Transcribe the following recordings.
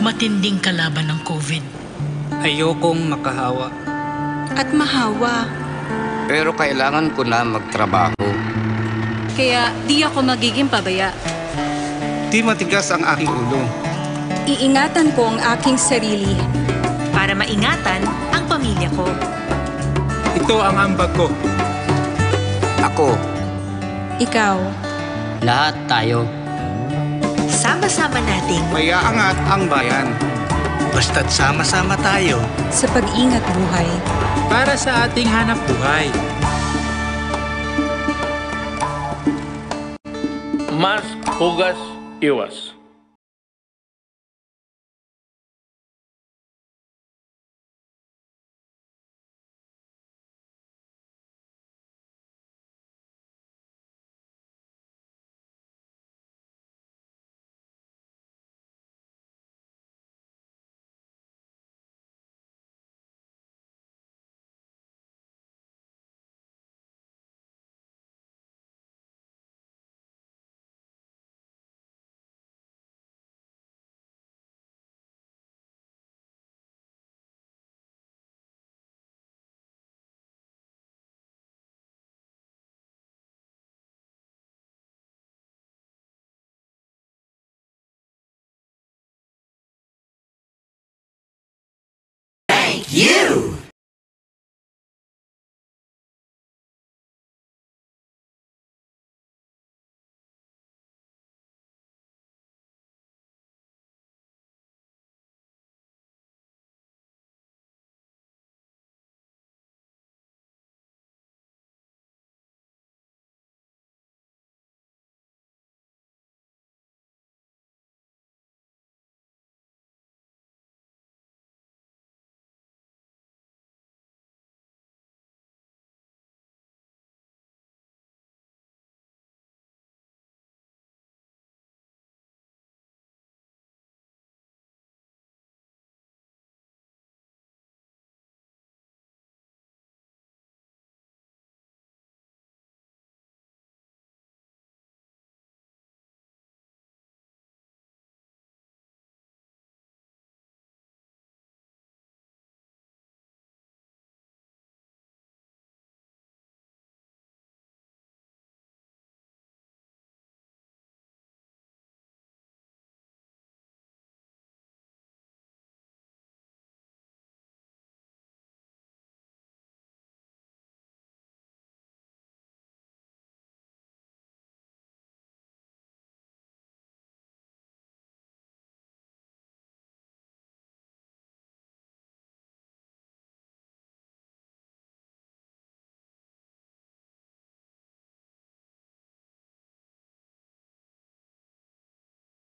matinding kalaban ng COVID. Ayokong makahawa. At mahawa. Pero kailangan ko na magtrabaho. Kaya di ako magiging pabaya. Di matigas ang aking ulo. Iingatan ko ang aking sarili. para maingatan ang pamilya ko. Ito ang ambag ko. Ako, Ikaw. Lahat tayo. Sama-sama nating Mayaangat ang bayan. Basta't sama-sama tayo. Sa pag-ingat buhay. para sa ating hanap buhay. Mask, hugas, iwas.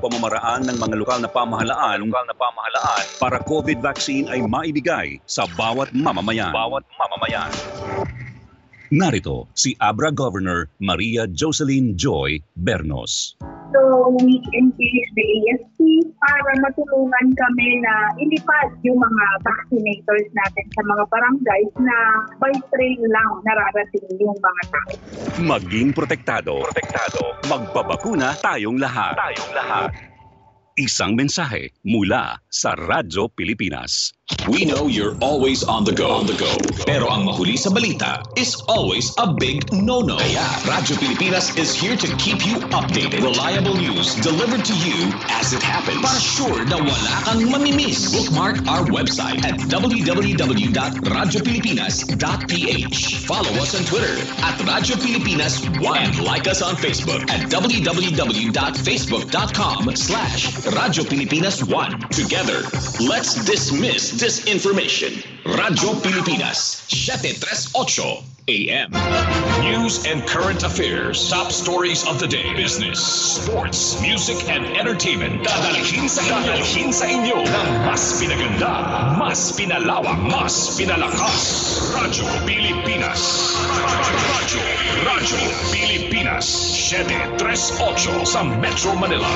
Pamamaraan ng mga lokal na pamahalaan, lokal na pamahalaan para COVID vaccine ay maibigay sa bawat mamamayan. Bawat mamamayan. Narito si Abra Governor Maria Jocelyn Joy Bernos. So, we engage the ASP para matulungan kami na ilipad yung mga vaccinators natin sa mga barangays na by train lang nararating yung mga tao. Maging protektado. Protektado. Magbabakuna tayong lahat. Tayong lahat. Isang mensahe mula sa Radyo Pilipinas. We know you're always on the go. On the go. Pero ang mahuli sa balita is always a big no-no. Kaya Radyo Pilipinas is here to keep you updated. Reliable news delivered to you as it happens. Para sure na wala kang mamimiss. Bookmark our website at www.radiopilipinas.ph. Follow us on Twitter at Radyo Pilipinas 1 and like us on Facebook at www.facebook.com slash Radyo Pilipinas 1. Together, let's dismiss disinformation. Radyo Pilipinas, 738 AM. News and current affairs. Top stories of the day. Business, sports, music, and entertainment. Dadalhin sa inyo, dadalhin sa inyo ng mas pinaganda, mas pinalawak, mas pinalakas. Radyo Pilipinas. Radyo, Radyo Pilipinas. 738 sa Metro Manila.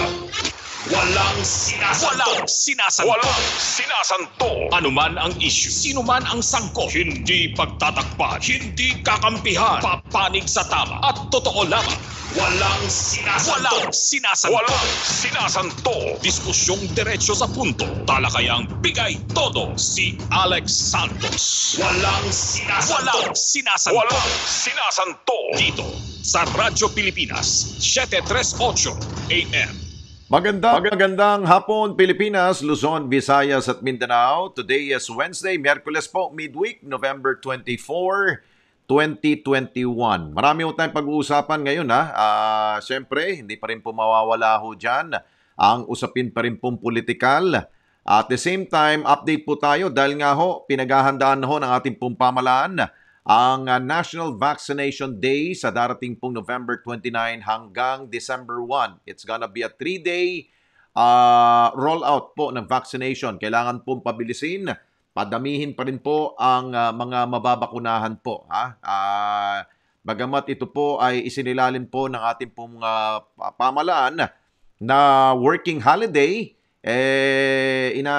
Walang sinasanto. Walang sinasanto. Walang sinasanto. Ano man ang issue, sino man ang sangkot, hindi pagtatakpan, hindi kakampihan, papanig sa tama at totoo lamang. Walang sinasanto. Walang sinasanto. Walang sinasanto. Diskusyong diretso sa punto. Talakayang bigay todo si Alex Santos. Walang sinasanto. Walang sinasanto. Walang sinasanto. Dito sa Radyo Pilipinas, 738 AM. Magandang, magandang hapon Pilipinas, Luzon, Visayas at Mindanao. Today is Wednesday, Miyerkules po, midweek, November 24, 2021. Marami ho tayong pag-uusapan ngayon ha. Uh, Siyempre, hindi pa rin po mawawala ho dyan ang usapin pa rin pong politikal. At the same time, update po tayo dahil nga ho, pinaghahandaan ho ng ating pong pamalaan ang uh, National Vaccination Day sa darating pong November 29 hanggang December 1. It's gonna be a three-day uh, rollout po ng vaccination. Kailangan pong pabilisin, padamihin pa rin po ang uh, mga mababakunahan po. Ha? Uh, bagamat ito po ay isinilalin po ng ating pong uh, pamalaan na working holiday, eh, ina,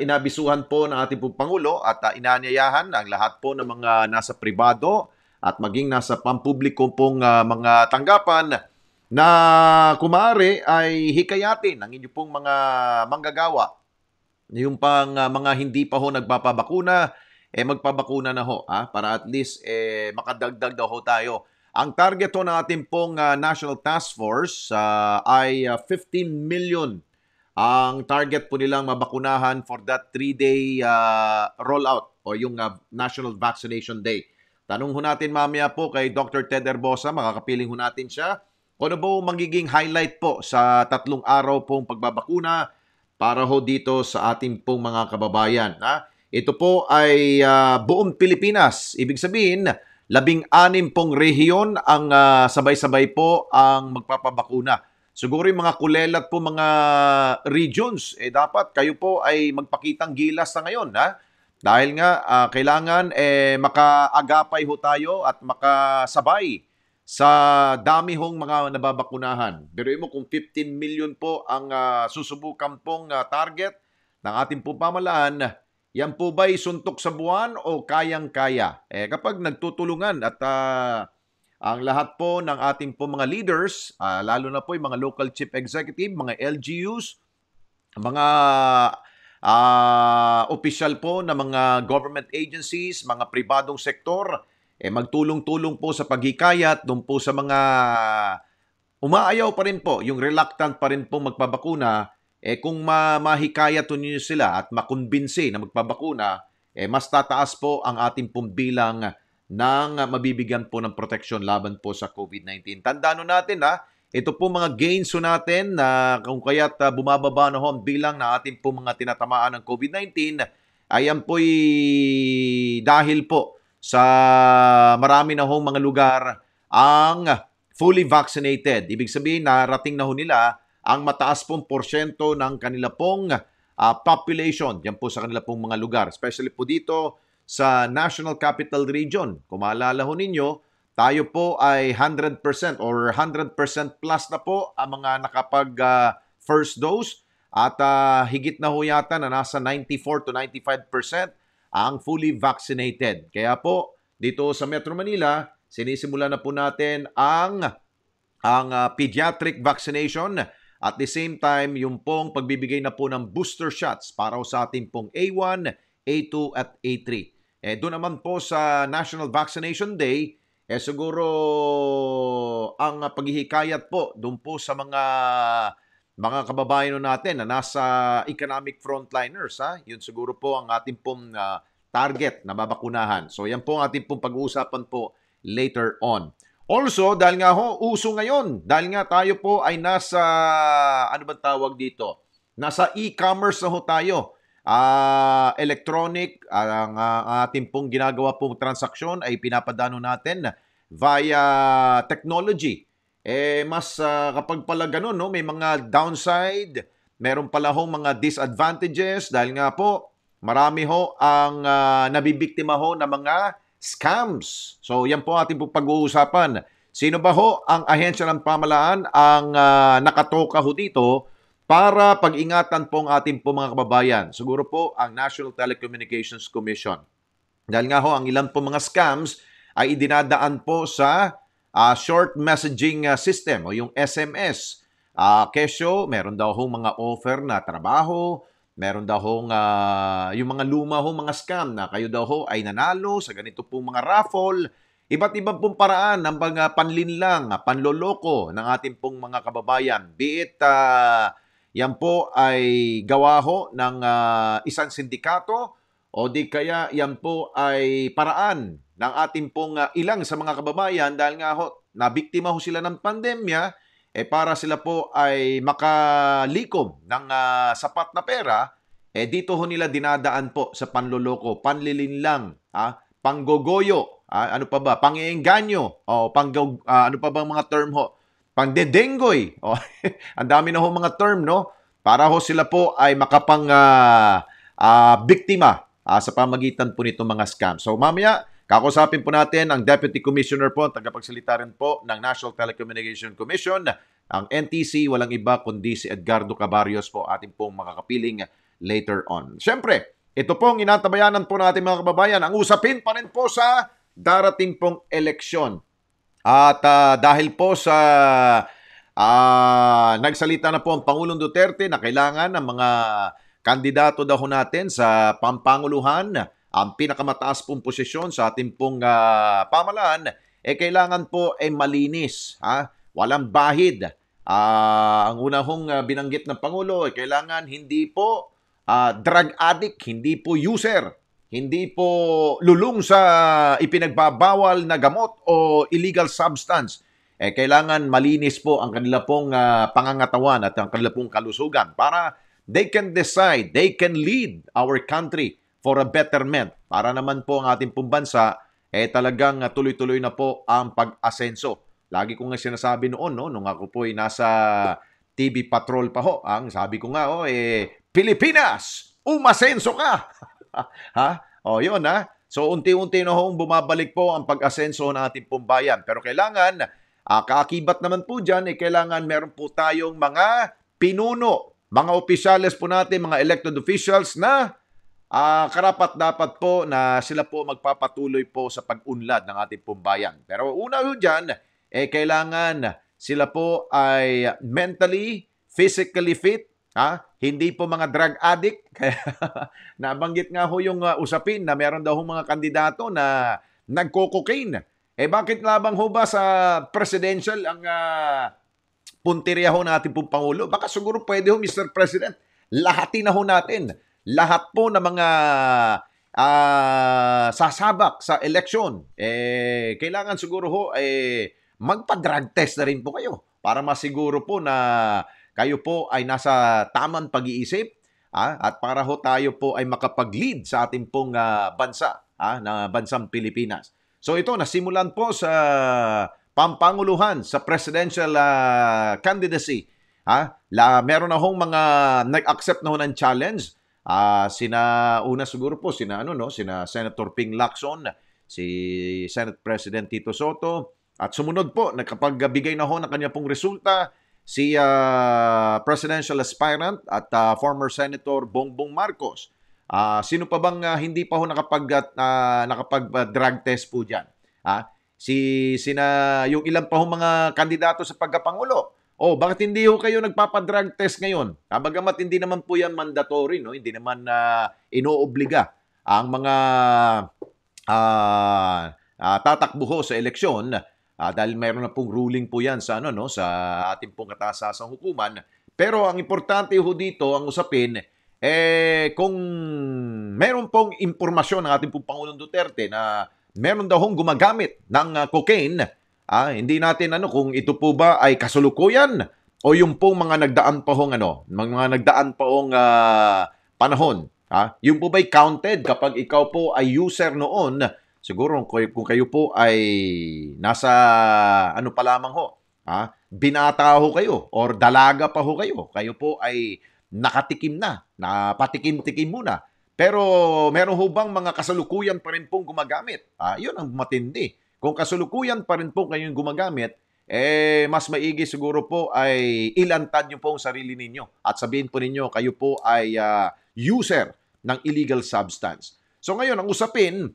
inabisuhan po ng ating Pangulo at uh, inanyayahan ang lahat po ng mga nasa pribado at maging nasa pampubliko pong uh, mga tanggapan na kumare ay hikayatin ang inyong pong mga manggagawa. Yung pang uh, mga hindi pa ho nagpapabakuna, eh magpabakuna na ho ah, para at least eh, makadagdag daw ho tayo. Ang target ho ng ating pong uh, National Task Force uh, ay uh, 15 million ang target po nilang mabakunahan for that three-day uh, rollout o yung uh, National Vaccination Day. Tanong ho natin mamaya po kay Dr. Ted Herbosa, makakapiling ho natin siya. Ano ba magiging highlight po sa tatlong araw pong pagbabakuna para ho dito sa ating pong mga kababayan. Ha? Ito po ay uh, buong Pilipinas. Ibig sabihin, labing anim pong rehiyon ang uh, sabay-sabay po ang magpapabakuna. Siguro yung mga kulelat po mga regions, eh dapat kayo po ay magpakitang gilas sa ngayon, ha? Dahil nga uh, kailangan eh makaagapay ho tayo at makasabay sa dami hong mga nababakunahan. Pero mo kung 15 million po ang uh, susubukan pong uh, target ng ating pong pamalaan, yan po ba'y suntok sa buwan o kayang-kaya? Eh kapag nagtutulungan at uh, ang lahat po ng ating po mga leaders, uh, lalo na po yung mga local chief executive, mga LGUs, mga uh, official po na mga government agencies, mga pribadong sektor, eh magtulong-tulong po sa paghikayat doon po sa mga umaayaw pa rin po, yung reluctant pa rin po magpabakuna, eh kung ma mahikayat niyo sila at makumbinsi na magpabakuna, eh mas tataas po ang ating pong bilang ng mabibigyan po ng protection laban po sa COVID-19. Tandaan natin ha, ito po mga gains so natin na kung kaya't uh, bumababa na ho ang bilang na ating po mga tinatamaan ng COVID-19, ayan po'y dahil po sa marami na hong mga lugar ang fully vaccinated. Ibig sabihin, narating na ho nila ang mataas pong porsyento ng kanila pong uh, population yan po sa kanila pong mga lugar. Especially po dito sa National Capital Region. Kung maalala ho ninyo, tayo po ay 100% or 100% plus na po ang mga nakapag uh, first dose at uh, higit na ho yata na nasa 94 to 95% ang fully vaccinated. Kaya po, dito sa Metro Manila, sinisimula na po natin ang ang uh, pediatric vaccination at the same time yung pong pagbibigay na po ng booster shots para sa ating pong A1, A2 at A3. Eh, doon naman po sa National Vaccination Day, eh siguro ang paghihikayat po doon po sa mga mga kababayan natin na nasa economic frontliners. Ha? Yun siguro po ang ating pong uh, target na babakunahan. So yan po ang ating pong pag-uusapan po later on. Also, dahil nga ho, uso ngayon, dahil nga tayo po ay nasa, ano ba tawag dito? Nasa e-commerce na ho tayo uh, electronic, ang uh, ating pong ginagawa pong transaksyon ay pinapadano natin via technology. Eh, mas uh, kapag pala ganun, no, may mga downside, meron pala hong mga disadvantages dahil nga po, marami ho ang uh, nabibiktima ho ng mga scams. So, yan po ating pag-uusapan. Sino ba ho ang ahensya ng pamalaan ang uh, nakatoka ho dito para pag-ingatan po ang ating po mga kababayan. Siguro po ang National Telecommunications Commission. Dahil nga ho, ang ilan po mga scams ay idinadaan po sa ah, short messaging ah, system o yung SMS. Ah, kesyo, meron daw ho mga offer na trabaho, meron daw ho yung mga luma ho mga scam na kayo daw ho ay nanalo sa ganito pong mga raffle. Iba't ibang pong paraan ng mga panlinlang, panloloko ng ating pong mga kababayan. Be it ah, yan po ay gawa ho ng ah, isang sindikato o di kaya yan po ay paraan ng ating pong ah, ilang sa mga kababayan dahil nga ho, nabiktima ho sila ng pandemya, eh para sila po ay makalikom ng ah, sapat na pera, eh dito ho nila dinadaan po sa panloloko, panlilinlang, ah, panggogoyo, ah, ano pa ba, pangiengganyo, o pang, ano pa ba mga term ho, pangdedenggoy. O, ang dami na ho mga term, no? Para ho sila po ay makapang ah, ah, biktima ah, sa pamagitan po nito mga scam. So mamaya, kakusapin po natin ang Deputy Commissioner po, tagapagsalita rin po ng National Telecommunication Commission, ang NTC, walang iba kundi si Edgardo Cabarrios po, ating pong makakapiling later on. Siyempre, ito pong inatabayanan po natin mga kababayan, ang usapin pa rin po sa darating pong eleksyon. At ah, dahil po sa ah, nagsalita na po ang Pangulong Duterte na kailangan ng mga kandidato daw natin sa pampanguluhan, ang pinakamataas pong posisyon sa ating pong ah, pamalaan, eh kailangan po ay malinis, ha? walang bahid. Ah, ang una hong ah, binanggit ng Pangulo, eh, kailangan hindi po ah, drug addict, hindi po user, hindi po lulong sa ipinagbabawal na gamot o illegal substance. Eh, kailangan malinis po ang kanila pong ah, pangangatawan at ang kanila pong kalusugan para they can decide, they can lead our country for a betterment. Para naman po ang ating pong eh talagang tuloy-tuloy na po ang pag-asenso. Lagi ko nga sinasabi noon, no, nung ako po ay nasa TV Patrol pa ho, ang sabi ko nga, oh, eh, Pilipinas, umasenso ka! ha? O, yun ha. So, unti-unti na hong bumabalik po ang pag-asenso ng ating pong bayan. Pero kailangan, ah, kaakibat naman po dyan, eh, kailangan meron po tayong mga pinuno, mga opisyales po natin, mga elected officials na ah, karapat dapat po na sila po magpapatuloy po sa pag-unlad ng ating pong bayan. Pero una ho dyan, eh, kailangan sila po ay mentally, physically fit, ha? Hindi po mga drug addict. Kaya nabanggit nga ho yung uh, usapin na meron daw mga kandidato na nagko-cocaine. Eh bakit labang ho ba sa presidential ang uh, punteriya ho natin pong Pangulo? Baka siguro pwede ho, Mr. President, lahatin na ho natin. Lahat po ng mga uh, sasabak sa eleksyon. Eh, kailangan siguro ho, eh, magpa-drug test na rin po kayo para masiguro po na kayo po ay nasa tamang pag-iisip ah, at para ho tayo po ay makapag-lead sa ating pong ah, bansa, ah, na bansang Pilipinas. So ito, nasimulan po sa pampanguluhan sa presidential ah, candidacy. Ha? La, meron na hong mga nag-accept na ho ng challenge. Ah, sina una siguro po sina ano no, sina Senator Ping Lacson, si Senate President Tito Soto, at sumunod po, nagkapagbigay na ho ng kanya pong resulta si uh, presidential aspirant at uh, former Senator Bongbong Marcos. Uh, sino pa bang uh, hindi pa ho nakapag uh, nakapag drug test po diyan? Ha? Si sina yung ilan pa ho mga kandidato sa pagkapangulo. Oh, bakit hindi ho kayo nagpapa-drug test ngayon? Ah, bagamat hindi naman po yan mandatory, no? Hindi naman uh, inoobliga ang mga uh, uh, tatakbo ho sa eleksyon Uh, dahil mayroon na pong ruling po yan sa, ano, no, sa ating pong katasasang hukuman. Pero ang importante ho dito, ang usapin, eh, kung meron pong impormasyon ng ating pong Pangulong Duterte na meron daw hong gumagamit ng uh, cocaine, ah, hindi natin ano kung ito po ba ay kasulukuyan o yung pong mga nagdaan pa hong ano, mga nagdaan pa hong uh, panahon. Ah, yung po ba'y counted kapag ikaw po ay user noon siguro kung kayo po ay nasa ano pa lamang ho, ha? binata ho kayo or dalaga pa ho kayo, kayo po ay nakatikim na, napatikim-tikim muna. Pero meron ho bang mga kasalukuyan pa rin pong gumagamit? Ah, yun ang matindi. Kung kasalukuyan pa rin po kayong gumagamit, eh mas maigi siguro po ay ilantad niyo po ang sarili ninyo at sabihin po ninyo kayo po ay ah, user ng illegal substance. So ngayon, ang usapin,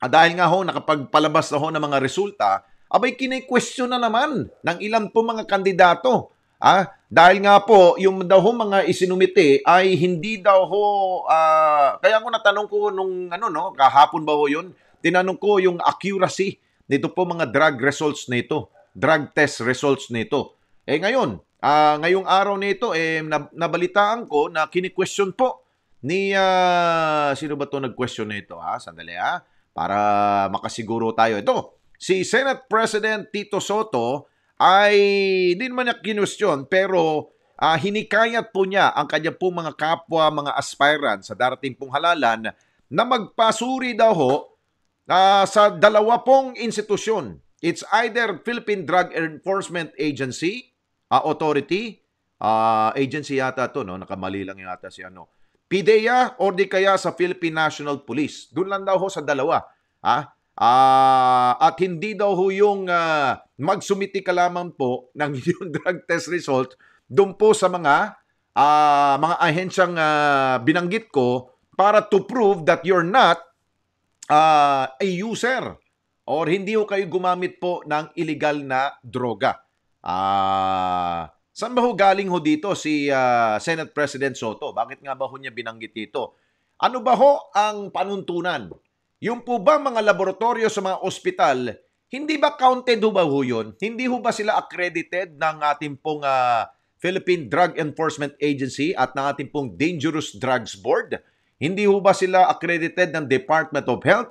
ah, dahil nga ho nakapagpalabas na ho ng mga resulta, abay kine-question na naman ng ilan po mga kandidato. Ah, dahil nga po, yung daw ho mga isinumite ay hindi daw ho, ah, kaya ko natanong ko nung ano no, kahapon ba ho yun, tinanong ko yung accuracy nito po mga drug results nito, drug test results nito. Eh ngayon, ah, ngayong araw nito, eh, nab- nabalitaan ko na kini-question po ni, ah, sino ba to nag-question nito ha? Sandali ha, para makasiguro tayo. Ito, si Senate President Tito Soto ay hindi naman niya kinwestiyon pero ah, hinikayat po niya ang kanya pong mga kapwa, mga aspirant sa darating pong halalan na magpasuri daw ho ah, sa dalawa pong institusyon. It's either Philippine Drug Enforcement Agency, ah, Authority, ah, agency yata to, no? nakamali lang yata si ano. PIDEA or di kaya sa Philippine National Police. Doon lang daw ho sa dalawa. Ha? Ah, at hindi daw ho yung ah, magsumiti ka lamang po ng yung drug test result doon po sa mga ah, mga ahensyang ah, binanggit ko para to prove that you're not ah, a user or hindi ho kayo gumamit po ng illegal na droga. Ah, saan ba ho galing ho dito si ah, Senate President Soto? Bakit nga ba ho niya binanggit dito? Ano ba ho ang panuntunan? Yung po ba mga laboratorio sa mga ospital, hindi ba counted ho ba ho yun? Hindi ho ba sila accredited ng ating pong ah, Philippine Drug Enforcement Agency at ng ating pong Dangerous Drugs Board? Hindi ho ba sila accredited ng Department of Health?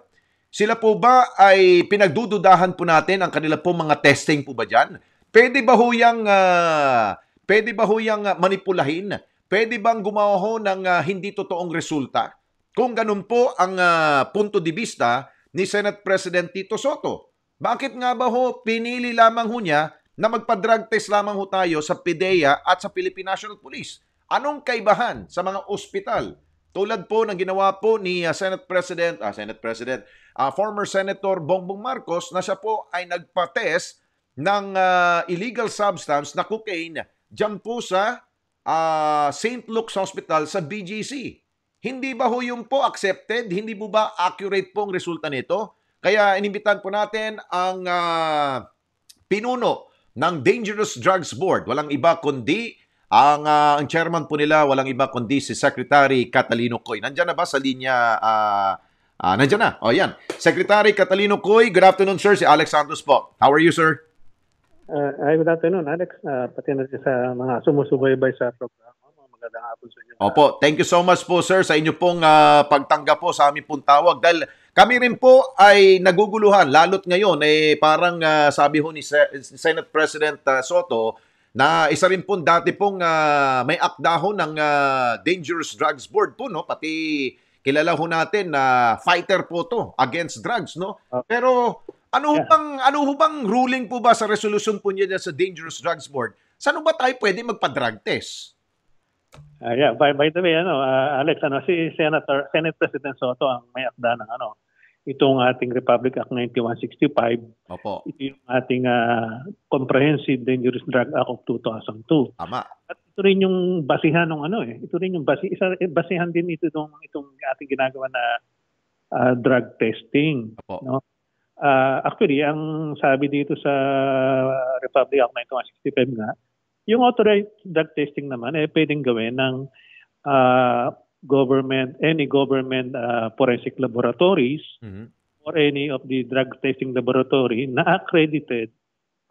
Sila po ba ay pinagdududahan po natin ang kanila po mga testing po ba dyan? Pwede ba ho yung, ah, pwede ba ho yung ah, manipulahin? Pwede bang gumawa ho ng ah, hindi totoong resulta? Kung ganun po ang ah, punto de vista ni Senate President Tito Soto. Bakit nga ba ho pinili lamang ho niya na magpa-drug test lamang ho tayo sa PIDEA at sa Philippine National Police? Anong kaibahan sa mga ospital? Tulad po ng ginawa po ni ah, Senate President, ah, Senate President, ah, former Senator Bongbong Marcos na siya po ay nagpa-test ng ah, illegal substance na cocaine dyan po sa ah, St. Luke's Hospital sa BGC. Hindi ba ho yung po accepted? Hindi po ba accurate po ang resulta nito? Kaya inimbitan po natin ang ah, pinuno ng Dangerous Drugs Board. Walang iba kundi ang, ah, ang chairman po nila, walang iba kundi si Secretary Catalino Coy. Nandiyan na ba sa linya? ah ah, nandiyan na. O yan. Secretary Catalino Coy, good afternoon sir. Si Alex Santos po. How are you sir? Uh, ay, good afternoon, Alex. Uh, pati na sa mga sumusubaybay sa programa. Mga Magandang hapon sa inyo. Opo, thank you so much po sir sa inyo pong ah, pagtanggap po sa aming pong tawag dahil kami rin po ay naguguluhan lalo't ngayon eh parang ah, sabi ho ni Se- Senate President ah, Soto na isa rin pong dati pong ah, may akda ho ng ah, Dangerous Drugs Board po no pati kilala ho natin na fighter po to against drugs no pero ano ho bang ano bang ruling po ba sa resolution po niya sa Dangerous Drugs Board saan ba tayo pwede magpa-drug test Uh, yeah, by, by the way, ano, uh, Alex, ano, si Senator, Senate President Soto ang may akda ng ano, itong ating Republic Act 9165. Opo. Ito yung ating ah, Comprehensive Dangerous Drug Act of 2002. Tama. At ito rin yung basihan ng ano eh. Ito rin yung basi, isa, eh, basihan din ito itong, itong ating ginagawa na ah, drug testing. Opo. No? Ah, actually, ang sabi dito sa Republic Act 9165 nga, yung authorized drug testing naman, eh, pwedeng gawin ng ah, government, any government ah, forensic laboratories Mhm. or any of the drug testing laboratory na accredited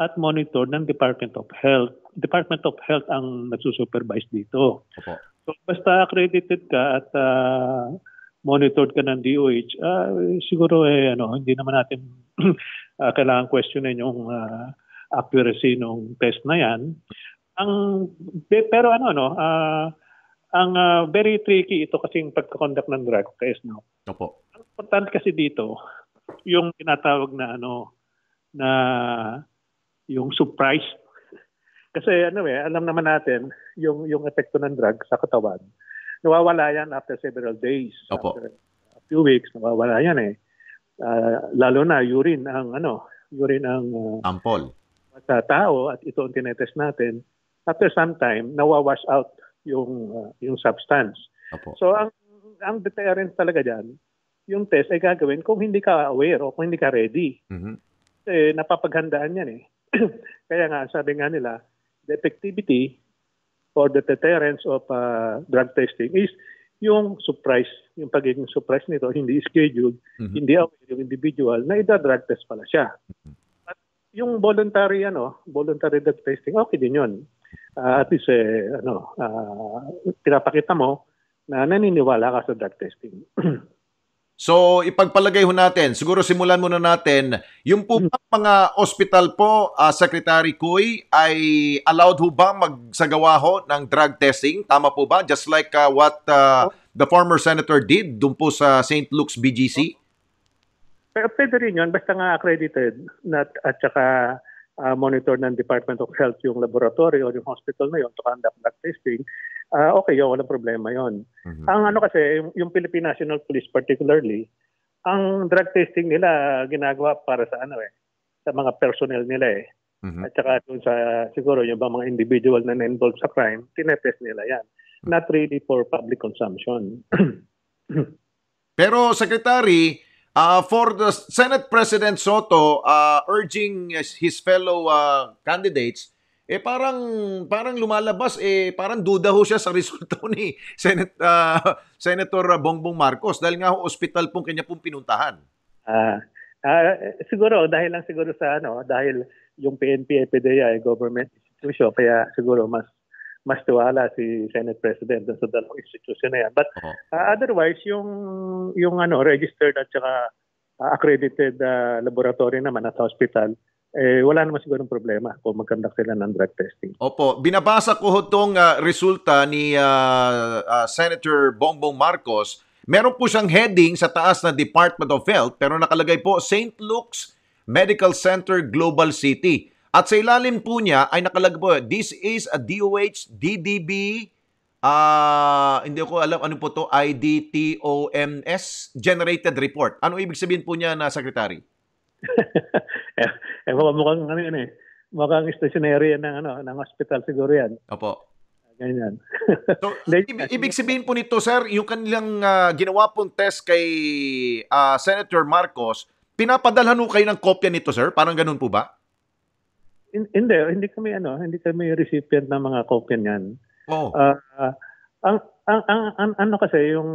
at monitored ng Department of Health. Department of Health ang nagsusupervise dito. Opo. So basta accredited ka at ah, monitored ka ng DOH, ah, siguro eh ano, hindi naman natin ah, kailangan questionin yung ah, accuracy ng test na 'yan. Ang pe- pero ano no, ah, ang ah, very tricky ito kasi yung pagko-conduct ng drug test no. Opo. Importante kasi dito yung tinatawag na ano na yung surprise kasi ano eh, alam naman natin yung yung epekto ng drug sa katawan. Nawawala yan after several days. Opo. After a few weeks, nawawala yan eh. Ah, lalo na urine ang ano, urine ang ah, Ampol. sa tao at ito ang tinetest natin, after some time, nawawash out yung uh, yung substance. Opo. So ang ang deterrent talaga diyan, yung test ay gagawin kung hindi ka aware o kung hindi ka ready. Mhm. Eh, napapaghandaan yan eh. Kaya nga, sabi nga nila, the effectivity or the deterrence of uh, drug testing is yung surprise, yung pagiging surprise nito, hindi scheduled, hindi aware yung individual na ida-drug test pala siya. At yung voluntary, ano, voluntary drug testing, okay din yun. Uh, at least, eh, ano, uh, pinapakita mo na naniniwala ka sa drug testing. So, ipagpalagay ho natin, siguro simulan muna natin, yung po ba mga hospital po, ah, Secretary Kuy, ay allowed ho ba magsagawa ho ng drug testing? Tama po ba? Just like ah, what ah, the former senator did dun po sa St. Luke's BGC? Pero pwede rin yun, basta nga accredited na, at saka uh, monitor ng Department of Health yung laboratory o yung hospital na yun to conduct drug testing, uh, okay yun, walang problema yun. Ang ano kasi, yung, yung Philippine National Police particularly, ang drug testing nila ginagawa para sa ano eh, sa mga personnel nila eh. At saka dun sa siguro yung mga individual na involved sa crime, tinetest nila yan. Not really for public consumption. Pero Secretary, uh, for the Senate President Soto uh, urging his fellow uh, candidates, eh parang parang lumalabas eh parang duda ho siya sa resulta ni Senate uh, Senator Bongbong Marcos dahil nga ho ospital pong kanya pong pinuntahan. Ah, ah, siguro dahil lang siguro sa ano, dahil yung PNP PDEA ay government institution kaya siguro mas mas tiwala si Senate President sa dalawang institution na yan. But ah, otherwise yung yung ano registered at saka ah, accredited ah, laboratory naman at hospital eh wala naman siguro problema kung mag-conduct sila ng drug testing. Opo, binabasa ko ho tong uh, resulta ni uh, uh, Senator Bongbong Marcos. Meron po siyang heading sa taas na Department of Health pero nakalagay po St. Luke's Medical Center Global City. At sa ilalim po niya ay nakalagay po, this is a DOH DDB ah hindi ko alam ano po to IDTOMS generated report. Ano ibig sabihin po niya na secretary? eh, mukhang ano yun eh. Mukhang stationary yan ng ano, ng hospital siguro yan. Opo. Ganyan. So, ibig, ibig sabihin po nito, sir, yung kanilang ah, ginawa pong test kay ah, Senator Marcos, pinapadalhan ho kayo ng kopya nito, sir? Parang ganun po ba? Hin- hindi, hindi kami ano, hindi kami recipient ng mga kopya niyan. Oo. Ah, ah, ang, ang, ang, ang- ano kasi yung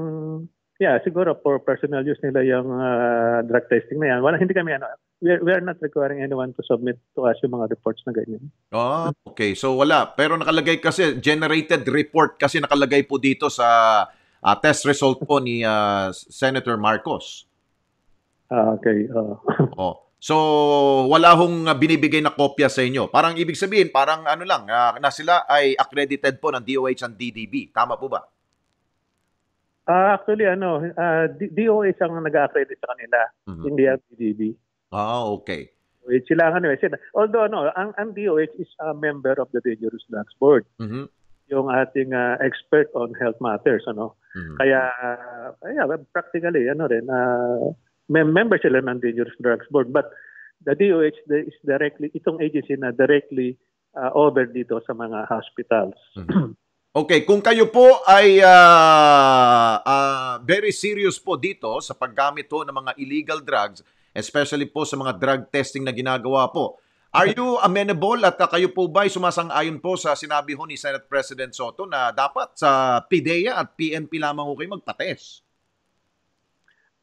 yeah, siguro for personal use nila yung ah, drug testing na yan. Wala hindi kami ano, we are, we are not requiring anyone to submit to us yung mga reports na ganyan. Ah, okay. So wala. Pero nakalagay kasi, generated report kasi nakalagay po dito sa ah, test result po ni ah, Senator Marcos. Ah, okay. ah. Oh. So, wala hong binibigay na kopya sa inyo. Parang ibig sabihin, parang ano lang, ah, na sila ay accredited po ng DOH and DDB. Tama po ba? Ah, actually ano, D- DOH ang nag-accredit sa kanila, hindi ang DDB. Ah, okay. Wait, sila ano eh. Although ano, ang, ang DOH is a member of the Dangerous Drugs Board. Mhm. Yung ating ah, expert on health matters, ano. Kaya, uh, yeah, practically, ano rin, uh, mem- member sila ng Dangerous Drugs Board. But the DOH the- is directly, itong agency na directly uh, over dito sa mga hospitals. Okay, kung kayo po ay ah, ah, very serious po dito sa paggamit po ng mga illegal drugs, especially po sa mga drug testing na ginagawa po, are you amenable at kayo po ba ay sumasang-ayon po sa sinabi ho ni Senate President Soto na dapat sa PDEA at PNP lamang ho kayo magpates?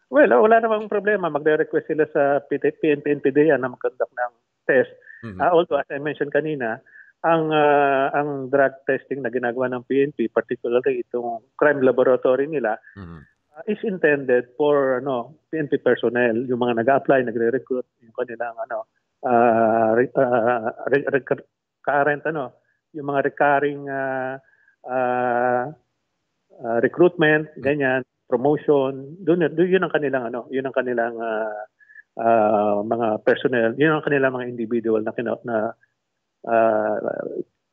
Well, wala namang problema. Magre-request sila sa PNP and PDEA na mag-conduct ng test. Ah, although, as I mentioned kanina, ang ah, ang drug testing na ginagawa ng PNP, particularly itong crime laboratory nila, ah, is intended for ano PNP personnel, yung mga nag-apply, nagre-recruit, yung kanilang ano re- re- current ano, yung mga recurring ah, ah, ah, recruitment, ganyan, promotion, doon yun ang kanilang ano, yun ang kanilang ah, ah, mga personnel, yun ang kanilang mga individual na kina, na uh,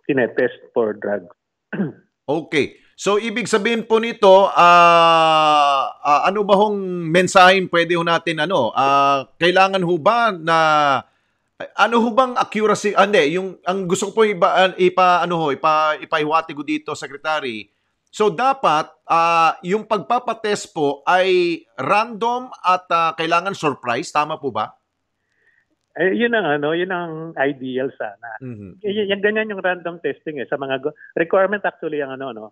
tinetest for drugs. Okay. So ibig sabihin po nito, ah ah, ano ba hong mensahe pwede ho natin ano? ah kailangan ho ba na Ano ho bang accuracy? Ah, hindi, yung ang gusto ko po iba, ipa ano ho, ipa ipahiwati ko dito, secretary. So dapat ah, yung pagpapatest po ay random at ah, kailangan surprise, tama po ba? Eh, yun ang ano, yun ang ideal sana. Mhm. Y- yung ganyan yung random testing eh sa mga go- requirement actually ang ano no.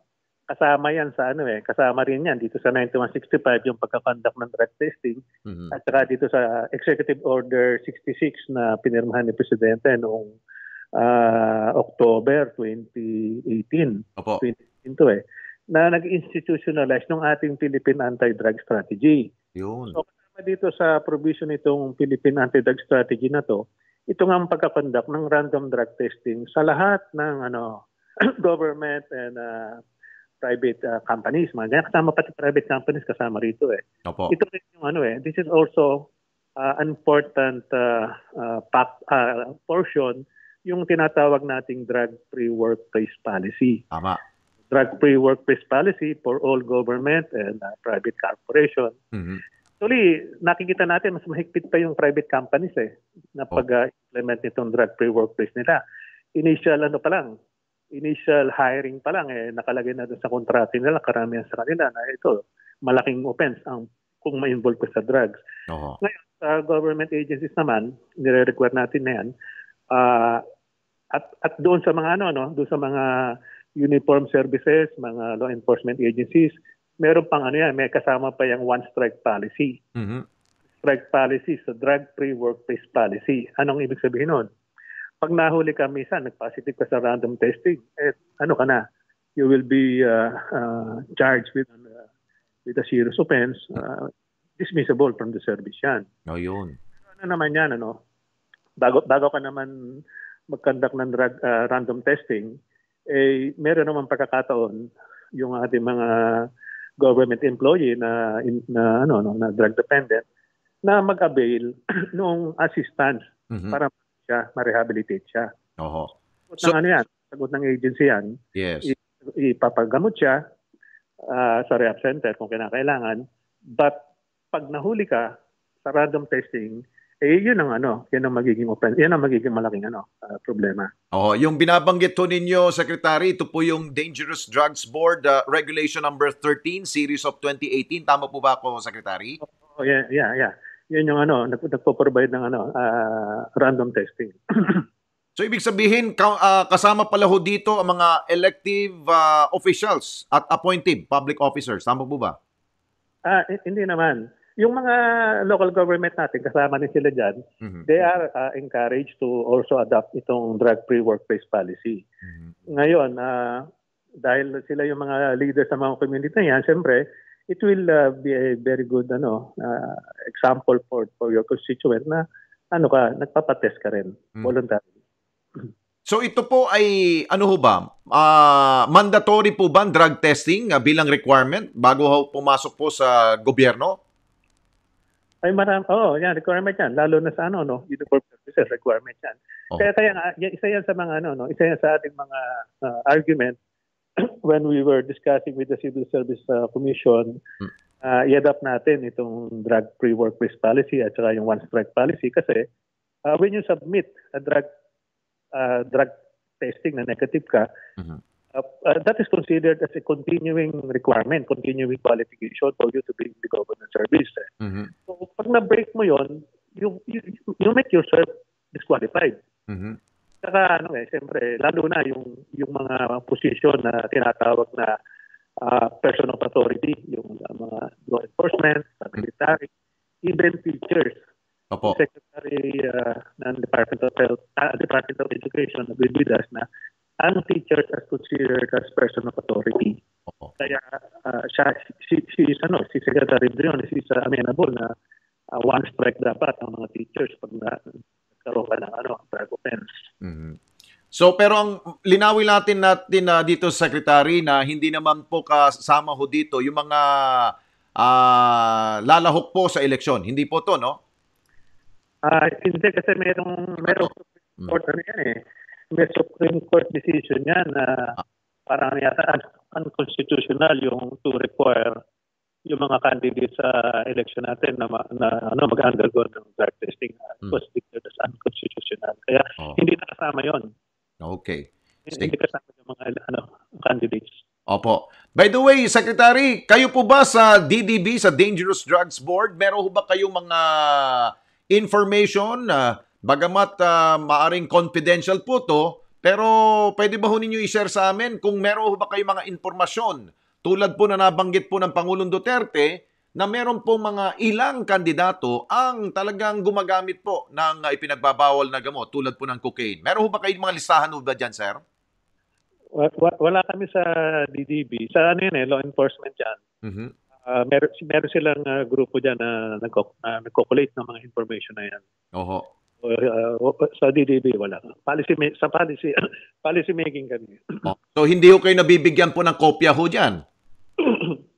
Kasama yan sa ano eh, kasama rin yan dito sa 9165 yung pagkakandak ng drug testing Mhm. at saka dito sa Executive Order 66 na pinirmahan ni Presidente noong ah, October 2018. Opo. 2018 to eh na nag-institutionalize ng ating Philippine Anti-Drug Strategy. Yun. So kasama dito sa provision nitong Philippine Anti-Drug Strategy na to, ito nga ang pagkakandak ng random drug testing sa lahat ng ano government and uh, private uh, companies. Mga ganyan. Kasama pati private companies kasama rito eh. Opo. Ito rin yung ano eh, this is also uh, an important uh, uh, pack, uh, portion yung tinatawag nating drug-free workplace policy. Tama. Drug-free workplace policy for all government and uh, private corporation. Mhm. Actually, nakikita natin mas mahigpit pa yung private companies eh na pag-implement nitong drug-free workplace nila. Initial ano pa lang, initial hiring pa lang eh nakalagay na doon sa kontrata nila karamihan sa kanila na ito malaking offense ang kung ma-involve ka sa drugs. Oo. Ngayon, sa government agencies naman, nire-require natin na yan. Ah, at, at doon sa mga ano, no, doon sa mga uniform services, mga law enforcement agencies, meron pang ano yan, may kasama pa yung one strike policy. Mhm. Strike policy sa drug-free workplace policy. Anong ibig sabihin nun? Pag nahuli ka minsan, nag-positive ka sa random testing, eh, ano ka na? You will be uh, uh, charged with, uh, with a serious offense, uh, dismissible from the service yan. Oh, yun. Ano naman yan, ano? Bago, bago ka naman mag-conduct ng drug, uh, random testing, eh, meron naman pagkakataon yung ating mga government employee na, in- na, ano, no, na drug dependent na mag-avail ng assistance Mhm. para siya, ma-rehabilitate siya. Oho. Sagot ng ano yan, sagot ng agency yan, Yes. ipapagamot siya ah, sa rehab center kung kinakailangan. But pag nahuli ka sa random testing, eh yun ang ano, yun ang magiging open, yun ang magiging malaking ano, ah, problema. Oh, yung binabanggit po ninyo, Secretary, ito po yung Dangerous Drugs Board uh, Regulation number 13, series of 2018. Tama po ba ako, Secretary? Oh, yeah, yeah, yeah. Yun yung ano, nag- nagpo-provide ng ano, ah, random testing. So ibig sabihin ka- ah, kasama pala ho dito ang mga elective ah, officials at appointed public officers. Tama po ba? Ah, hindi naman. Yung mga local government natin, kasama din sila dyan, Mhm. they are ah, encouraged to also adopt itong drug-free workplace policy. Ngayon, ah, dahil sila yung mga leaders sa mga community na yan, siyempre, it will ah, be a very good ano ah, example for for your constituent na ano ka, nagpapatest ka rin, Mm. voluntary. So ito po ay ano ho ba? Ah, mandatory po ba drug testing ah, bilang requirement bago ho pumasok po sa gobyerno? Ay marami, oh, yan, requirement yan. Lalo na sa ano, no, uniform services, requirement yan. Oh. Kaya, kaya nga, isa yan sa mga, ano, no, isa yan sa ating mga uh, argument when we were discussing with the Civil Service uh, Commission, uh, i-adapt natin itong drug-free workplace policy at saka yung one-strike policy kasi uh, when you submit a drug uh, drug testing na negative ka, uh, uh, that is considered as a continuing requirement, continuing qualification for you to be in the government service. eh. Mhm. So, pag na-break mo yon, you, you, you make yourself disqualified. Mhm. Saka ano eh, siyempre, lalo na yung, yung mga position na tinatawag na ah, person of authority, yung ah, mga law enforcement, sa military, even teachers. Opo. Secretary ah, ng Department of Health, ah, Department of Education, agreed with us na ang teachers are considered as person of authority. Kaya ah, siya, si, si, si, ano, si Secretary Briones is uh, amenable na ah, one strike dapat ang mga teachers pag na, nagkaroon ka ng ano, drug offense. Mhm. So pero ang linawin natin natin na dito secretary na hindi naman po kasama ho dito yung mga ah, lalahok po sa eleksyon. Hindi po to, no? Ah, hindi kasi merong merong Supreme Court ano yan eh. May Supreme Court decision yan na parang ano yata un- unconstitutional yung to require yung mga candidates sa election natin na, na ano mag-undergo ng drug testing uh, it was declared as unconstitutional. Oo. Hindi na kasama yon. Okay. Hindi kasama yung mga ano, candidates. Opo. By the way, Secretary, kayo po ba sa DDB, sa Dangerous Drugs Board, meron ba kayong mga information na bagamat ah, maaring confidential po to, pero pwede ba ho ninyo i-share sa amin kung meron ba kayong mga informasyon tulad po na nabanggit po ng Pangulong Duterte na meron po mga ilang kandidato ang talagang gumagamit po ng ah, ipinagbabawal na gamot tulad po ng cocaine. Meron ba kayong mga listahan ba dyan, sir? Wa- wa- Wala kami sa DDB. Sa ano yun eh, law enforcement yan. Mhm. Ah, meron, meron silang ah, grupo dyan na nagko- na nagko-collate ng mga information na yan. Oho. Uh, sa DDB, wala. Policy, sa policy, policy making kami. Oh. So hindi ho kayo nabibigyan po ng kopya ho dyan?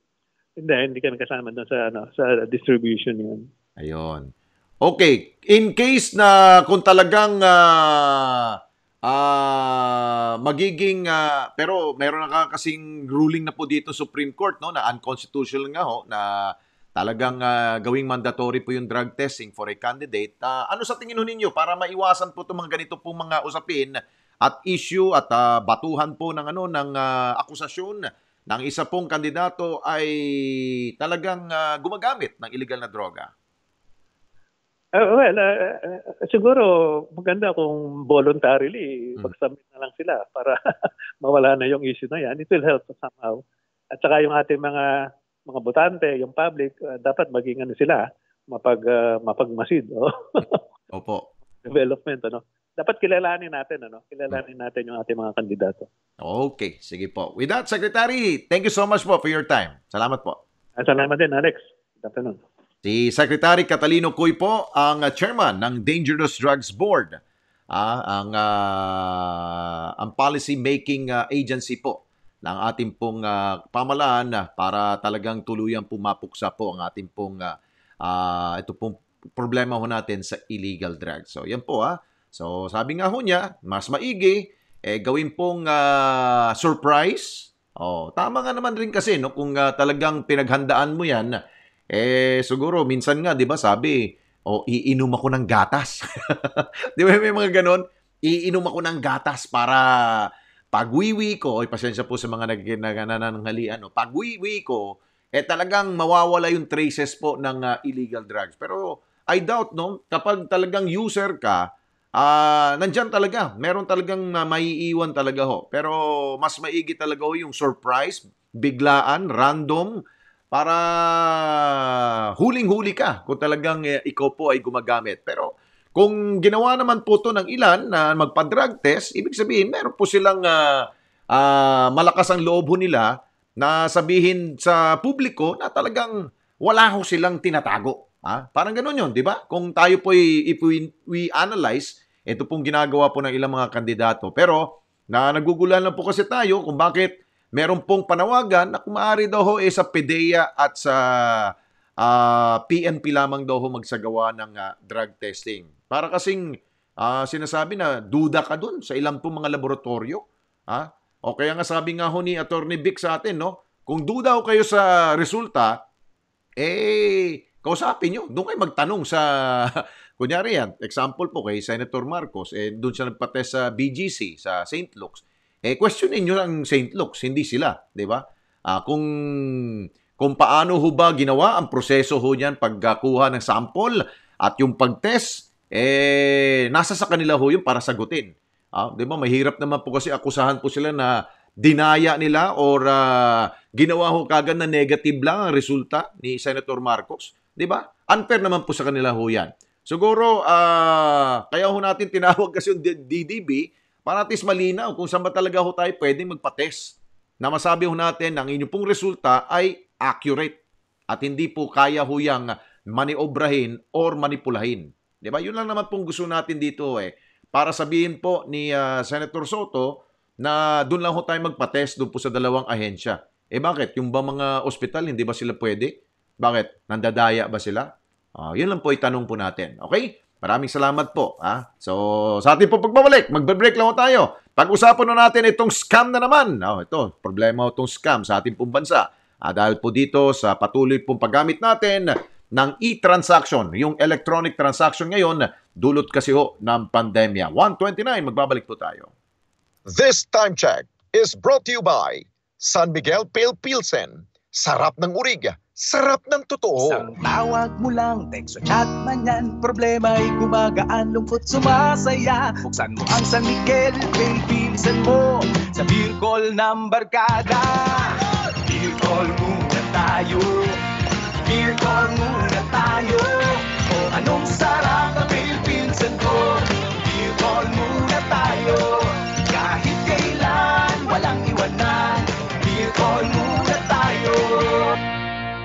hindi, hindi kami kasama doon sa, ano, sa distribution yan. Ayun. Okay, in case na kung talagang ah, ah, magiging ah, pero meron na ka- kasing ruling na po dito Supreme Court no na unconstitutional nga ho na talagang ah, gawing mandatory po yung drug testing for a candidate. Ah, ano sa tingin ninyo para maiwasan po itong mga ganito pong mga usapin at issue at ah, batuhan po ng ano ng ah, akusasyon ng isa pong kandidato ay talagang ah, gumagamit ng illegal na droga? Uh, well, uh, uh, siguro maganda kung voluntarily mag-submit na lang sila para mawala na yung issue na yan. It will help somehow. At saka yung ating mga mga botante, yung public, uh, dapat maging ano sila, mapag uh, mapagmasid oh. Opo. development ano. Dapat kilalanin natin ano, kilalanin natin yung ating mga kandidato. Okay, sige po. With that, Secretary, thank you so much po for your time. Salamat po. At salamat din Alex. Good afternoon. Si Secretary Catalino Cuy po ang uh, chairman ng Dangerous Drugs Board. Ah, ang ah, ang policy making ah, agency po ng ating pong ah, pamalaan para talagang tuluyang pumapuksa po ang ating pong ah, ah, ito pong problema ho natin sa illegal drugs. So, yan po ah. So, sabi nga ho niya, mas maigi eh gawin pong ah, surprise. Oh, tama nga naman rin kasi no kung ah, talagang pinaghandaan mo 'yan, eh siguro minsan nga 'di ba sabi, oh iinom ako ng gatas. 'Di ba may mga ganon? Iinom ako ng gatas para pagwiwi ko, oy pasensya po sa mga nag nanananghalian, no. Pagwiwi ko, eh talagang mawawala yung traces po ng ah, illegal drugs. Pero I doubt no, kapag talagang user ka, Ah, nandyan talaga. Meron talagang uh, maiiwan talaga ho. Pero mas maigi talaga ho yung surprise, biglaan, random, para huling-huli ka kung talagang eh, ikaw po ay gumagamit. Pero kung ginawa naman po to ng ilan na magpa-drug test, ibig sabihin meron po silang ah, ah, malakas ang loob ho nila na sabihin sa publiko na talagang wala ho silang tinatago. Ah, parang ganoon 'yon, 'di ba? Kung tayo po if we, we analyze ito pong ginagawa po ng ilang mga kandidato. Pero na nagugulan lang po kasi tayo kung bakit meron pong panawagan na kung maaari daw ho eh, sa PDEA at sa ah, PNP lamang daw ho magsagawa ng ah, drug testing. Para kasing ah, sinasabi na duda ka dun sa ilang pong mga laboratorio. Ha? O kaya nga sabi nga ho ni Attorney Vic sa atin, no? Kung duda ho kayo sa resulta, eh, kausapin nyo. Doon kayo magtanong sa, kunyari yan, example po kay Senator Marcos, eh, doon siya nagpatest sa BGC, sa St. Luke's. Eh, questionin nyo ang St. Luke's, hindi sila, di ba? Ah, kung, kung paano ho ba ginawa ang proseso ho niyan pagkuha ng sample at yung pag-test, eh, nasa sa kanila ho yun para sagutin. Ah, di ba? Mahirap naman po kasi akusahan po sila na dinaya nila or ah, ginawa ho kagad na negative lang ang resulta ni Senator Marcos. Di ba? Unfair naman po sa kanila ho yan. Siguro, ah, kaya ho natin tinawag kasi yung DDB para at least malinaw kung saan ba talaga ho tayo pwedeng magpa-test na masabi ho natin ang inyong pong resulta ay accurate at hindi po kaya ho yang maniobrahin or manipulahin. Di ba? Yun lang naman pong gusto natin dito eh. Para sabihin po ni ah, Senator Soto na doon lang ho tayo magpa-test doon po sa dalawang ahensya. Eh bakit? Yung ba mga ospital, hindi ba sila pwede? Bakit? Nandadaya ba sila? Ah, yun lang po itanong po natin. Okay? Maraming salamat po. Ha? So, sa ating po pagbabalik, magbe-break lang tayo. Pag-usapan na natin itong scam na naman. Oh, ito, problema itong scam sa ating pong bansa. Ah, dahil po dito sa patuloy pong paggamit natin ng e-transaction. Yung electronic transaction ngayon, dulot kasi ho ng pandemya. 129, magbabalik po tayo. This time check is brought to you by San Miguel Pale Pilsen. Sarap ng urig, sarap ng totoo. Isang tawag mo lang, text o chat man yan Problema ay gumagaan, lungkot sumasaya. Buksan mo ang San Miguel, Pilsen mo Sa beer call ng barkada. Beer call muna tayo. Beer call muna tayo. O anong sarap na Pilsen ko Beer call muna tayo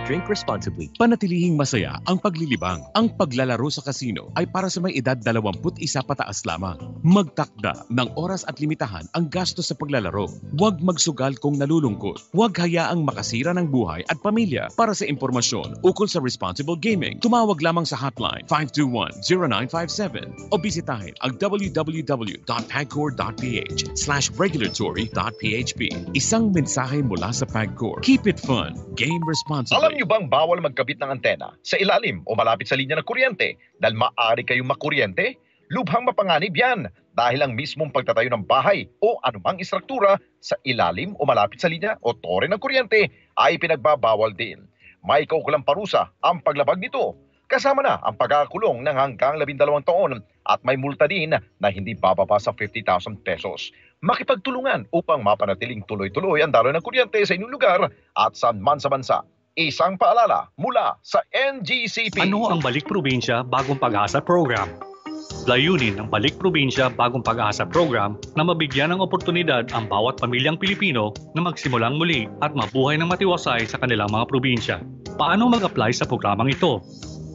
Drink responsibly. Panatilihing masaya ang paglilibang. Ang paglalaro sa kasino ay para sa may edad 21 pataas lamang. Magtakda ng oras at limitahan ang gastos sa paglalaro. Huwag magsugal kung nalulungkot. Huwag hayaang makasira ng buhay at pamilya. Para sa impormasyon ukol sa responsible gaming, tumawag lamang sa hotline 521-0957 o bisitahin ang www.pagcor.ph slash regulatory.php. Isang mensahe mula sa Pagcor. Keep it fun. Game responsibly. Niyo bang bawal magkabit ng antena sa ilalim o malapit sa linya ng kuryente dahil maaari kayong makuryente? Lubhang mapanganib yan dahil ang mismong pagtatayo ng bahay o anumang istruktura sa ilalim o malapit sa linya o tore ng kuryente ay pinagbabawal din. May kaukulang parusa ang paglabag nito. Kasama na ang pagkakulong ng hanggang 12 taon at may multa din na hindi bababa sa 50,000 pesos. Makipagtulungan upang mapanatiling tuloy-tuloy ang daloy ng kuryente sa inyong lugar at saan man sa bansa. Isang paalala mula sa NGCP. Ano ang Balik Probinsya Bagong Pag-asa Program? Layunin ng Balik Probinsya Bagong Pag-asa Program na mabigyan ng oportunidad ang bawat pamilyang Pilipino na magsimulang muli at mabuhay ng matiwasay sa kanilang mga probinsya. Paano mag-apply sa programang ito?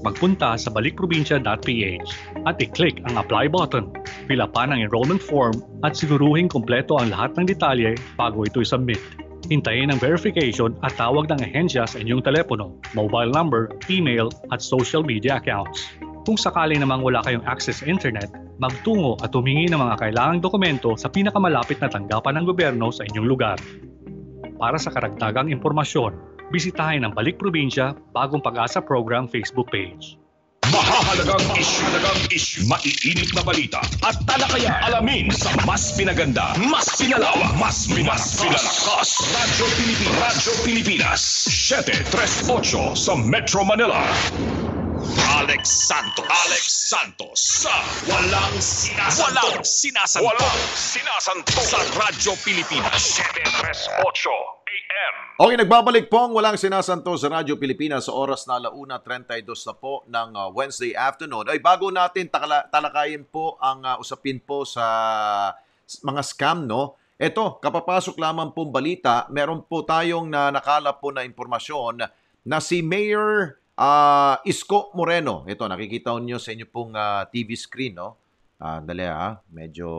Magpunta sa balikprobinsya.ph at i-click ang Apply button. Pila pa ng enrollment form at siguruhin kumpleto ang lahat ng detalye bago ito i-submit. Hintayin ang verification at tawag ng ahensya sa inyong telepono, mobile number, email at social media accounts. Kung sakali namang wala kayong access sa internet, magtungo at humingi ng mga kailangang dokumento sa pinakamalapit na tanggapan ng gobyerno sa inyong lugar. Para sa karagdagang impormasyon, bisitahin ang Balik Probinsya Bagong Pag-asa Program Facebook page. Mahahalagang issue, halagang issue, maiinit na balita at talakayan. Alamin sa mas pinaganda, mas pinalawak, mas mas pinalakas. Radyo Pilipinas, Radyo Pilipinas, 738 sa Metro Manila. Alex Santos. Alex Santos sa Walang Sinasanto. Walang Sinasanto. Walang Sinasanto sa Radyo Pilipinas 738 AM. Okay, nagbabalik po ang walang sinasanto sa Radyo Pilipinas sa oras na alauna 32 na po ng uh, Wednesday afternoon. Ay bago natin takala, talakayin po ang uh, usapin po sa mga scam, no? Ito, kapapasok lamang pong balita, meron po tayong na nakalap po na impormasyon na si Mayor uh, Isko Moreno. Ito, nakikita niyo sa inyo pong uh, TV screen, no? Ah, dali ha, medyo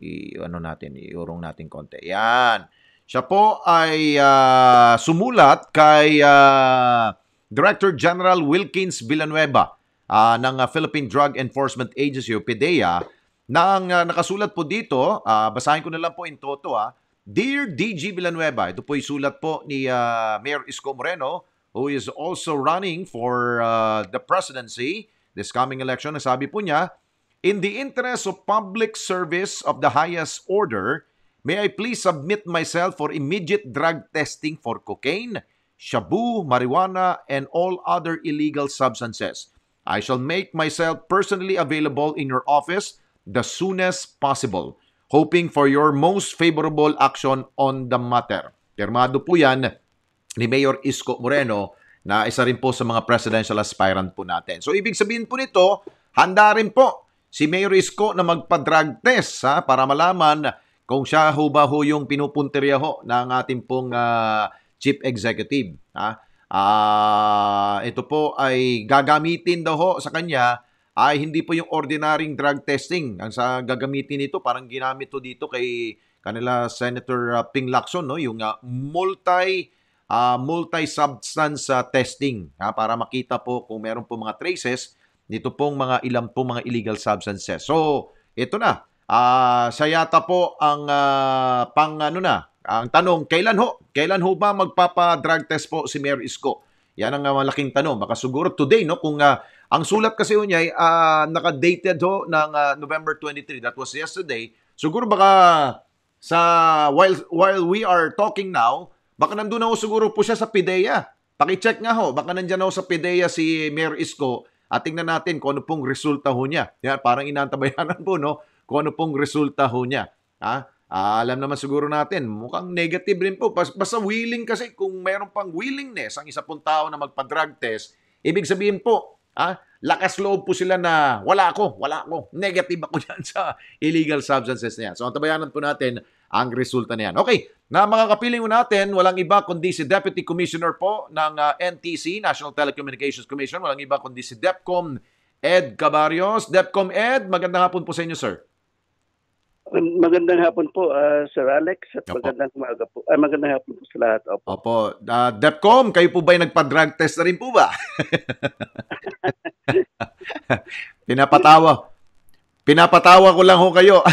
i ano natin, iurong natin konti. Yan. Siya po ay uh, sumulat kay uh, Director General Wilkins Villanueva uh, ng Philippine Drug Enforcement Agency o PDEA na ang uh, nakasulat po dito, uh, basahin ko na lang po in toto ha. Dear DG Villanueva, ito po yung sulat po ni uh, Mayor Isko Moreno who is also running for uh, the presidency this coming election. Nasabi po niya, In the interest of public service of the highest order, May I please submit myself for immediate drug testing for cocaine, shabu, marijuana, and all other illegal substances. I shall make myself personally available in your office the soonest possible, hoping for your most favorable action on the matter. Pirmado po yan ni Mayor Isko Moreno na isa rin po sa mga presidential aspirant po natin. So ibig sabihin po nito, handa rin po si Mayor Isko na magpa-drug test ha, para malaman kung siya ho ba ho yung pinupunteriya ho ng ating pong uh, chief executive. Ha? Uh, ito po ay gagamitin daw ho sa kanya ay hindi po yung ordinaryong drug testing. Ang sa gagamitin nito, parang ginamit to dito kay kanila Senator uh, Ping Lacson, no? yung uh, multi uh, multi-substance uh, testing ha? para makita po kung meron po mga traces nito pong mga ilang po mga illegal substances. So, ito na. Uh, siya yata po ang uh, pang ano na, ang tanong, kailan ho? Kailan ho ba magpapa-drug test po si Mayor Isko? Yan ang uh, malaking tanong. Baka siguro today, no, kung uh, ang sulat kasi ho niya ay uh, naka-dated ho ng uh, November 23. That was yesterday. Siguro baka sa while while we are talking now, baka nandun na ho siguro po siya sa PIDEA. Paki-check nga ho, baka nandiyan na ho sa PIDEA si Mayor Isko at tingnan natin kung ano pong resulta ho niya. Yan, parang inantabayanan po, no? Kung ano pong resulta ho niya. Ha? Ah, alam naman siguro natin, mukhang negative rin po. Bas- Basta willing kasi, kung mayroon pang willingness ang isa pong tao na magpa-drug test, ibig sabihin po, ah, lakas loob po sila na wala ako, wala ako, negative ako dyan sa illegal substances na yan. So, antabayanan po natin ang resulta na. Okay, na mga kapiling natin, walang iba kundi si Deputy Commissioner po ng ah, NTC, National Telecommunications Commission, walang iba kundi si DEPCOM Ed Cabarios. DEPCOM Ed, magandang hapon po sa inyo, sir. Magandang hapon po, ah, Sir Alex, at magandang umaga po. Ah, magandang hapon po sa lahat. Opo. Opo. Uh, DEPCOM, kayo po ba'y nagpa-drug test na rin po ba? Pinapatawa. Pinapatawa ko lang ho kayo.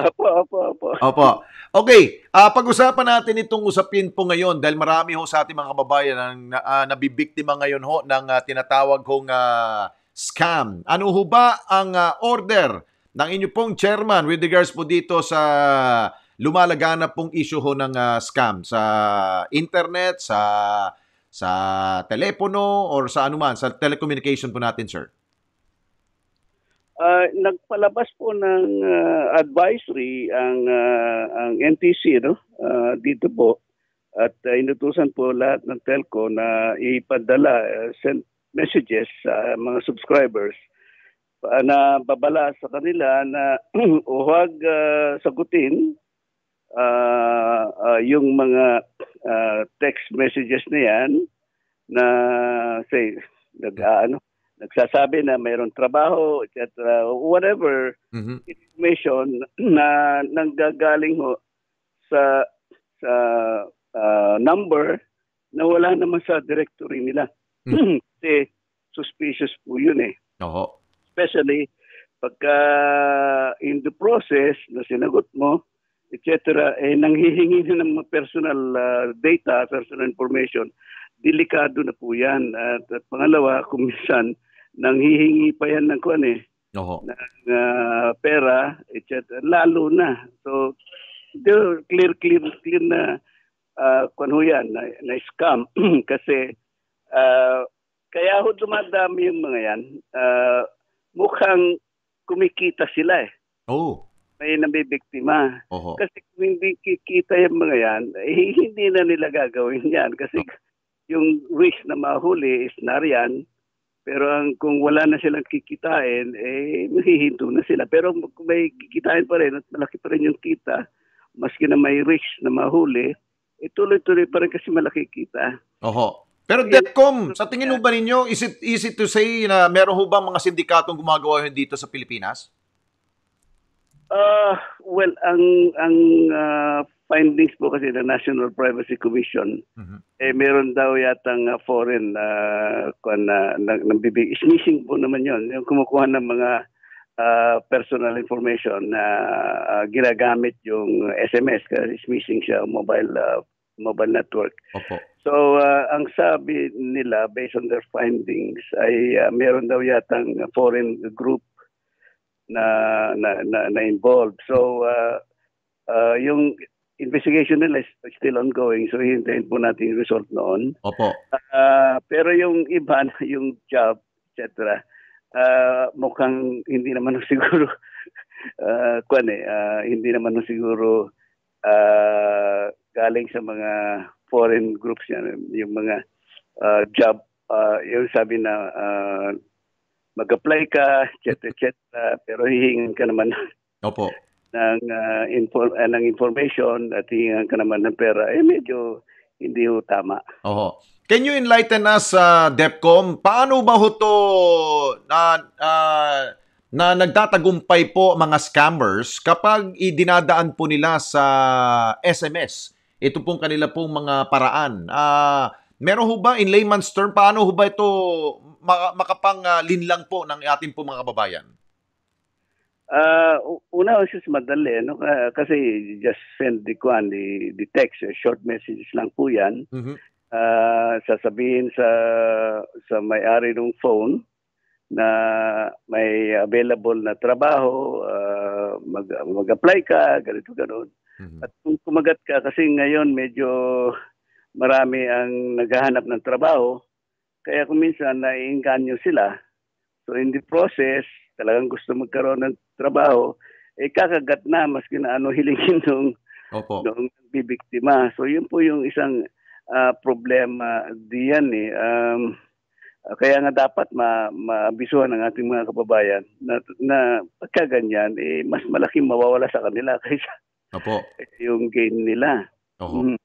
Opo, opo, opo. Opo. Okay, ah pag-usapan natin itong usapin po ngayon dahil marami ho sa ating mga kababayan ang na, ah, nabibiktima ngayon ho ng ah, tinatawag hong ah, scam. Ano ho ba ang ah, order ng inyo pong chairman with regards po dito sa lumalaganap pong issue ho ng ah, scam sa internet, sa sa telepono or sa anuman, sa telecommunication po natin, sir? Ah, nagpalabas po ng ah, advisory ang ah, ang NTC no? Ah, dito po. At ah, inutusan po lahat ng telco na ipadala ah, send messages sa mga subscribers na babala sa kanila na huwag ah, sagutin ah, ah, yung mga ah, text messages na yan na say nag ah, ano nagsasabi na mayroong trabaho etc whatever information na nanggagaling ho sa sa ah, number na wala naman sa directory nila. Kasi suspicious po yun eh. Oo. Especially pagka in the process na sinagot mo, etc., eh, nanghihingi na ng mga personal ah, data, personal information, delikado na po yan. At, at pangalawa, kung minsan, nanghihingi pa yan ng kuan eh, Oo. ng ah, pera, etc., lalo na. So, clear, clear, clear na uh, kuan ho yan, na, na scam. Kasi, ah, kaya ho dumadami yung mga yan. Ah, mukhang kumikita sila eh. Oh. May nabibiktima. Oho. Kasi kung hindi kikita yung mga yan, eh, hindi na nila gagawin yan. Kasi yung risk na mahuli is nariyan. Pero ang, kung wala na silang kikitain, eh, mahihinto na sila. Pero kung may kikitain pa rin at malaki pa rin yung kita, maski na may risk na mahuli, eh, tuloy-tuloy pa rin kasi malaki kita. Oho. Pero DEPCOM, sa tingin mo ba ninyo, is it easy to say na meron ho bang mga sindikatong gumagawa yun dito sa Pilipinas? Ah, well, ang ang ah, findings po kasi ng National Privacy Commission, eh meron daw yatang ah, foreign na kuan na nang nambibig is missing po naman 'yon. Yung kumukuha ng mga ah, personal information na ah, ginagamit yung SMS kasi is missing siya mobile ah, mobile network. Opo. So, ah, ang sabi nila based on their findings ay ah, meron daw yatang foreign group na na na, na involved. So uh, uh, yung investigation nila is still ongoing. So hintayin po natin yung result noon. Opo. Uh, pero yung iba, yung job, etc. Uh, mukhang hindi naman siguro uh, kwan eh, uh, hindi naman siguro uh, galing sa mga foreign groups yan, yung mga uh, job, uh, yung sabi na uh, mag-apply ka, etc., etc., pero hihingan ka naman Opo. ng, uh, info- uh, ng information at hihingan ka naman ng pera, eh medyo hindi ho tama. Oho. Can you enlighten us, uh, DEPCOM, paano ba ho to na, ah, na nagtatagumpay po mga scammers kapag idinadaan po nila sa SMS? Ito pong kanila pong mga paraan. Ah, meron ho ba, in layman's term, paano ho ba ito maka- makapang-linlang po ng ating po mga kababayan? Uh, una kasi madali, no? Uh, kasi just send the, kwan, the, the text, uh, short messages lang po yan. Mhm. ah, sasabihin sa sa may-ari ng phone na may available na trabaho, ah, mag, mag-apply ka, ganito ganon. At kung kumagat ka, kasi ngayon medyo marami ang naghahanap ng trabaho, kaya kung minsan naiinganyo sila. So in the process, talagang gusto magkaroon ng trabaho, eh kakagat na maski na ano hilingin nung, Opo. nung bibiktima. So yun po yung isang ah, problema diyan eh. Um, kaya nga dapat ma maabisuhan ng ating mga kababayan na, na pagka ganyan, eh, mas malaking mawawala sa kanila kaysa Opo. yung gain nila. Oho.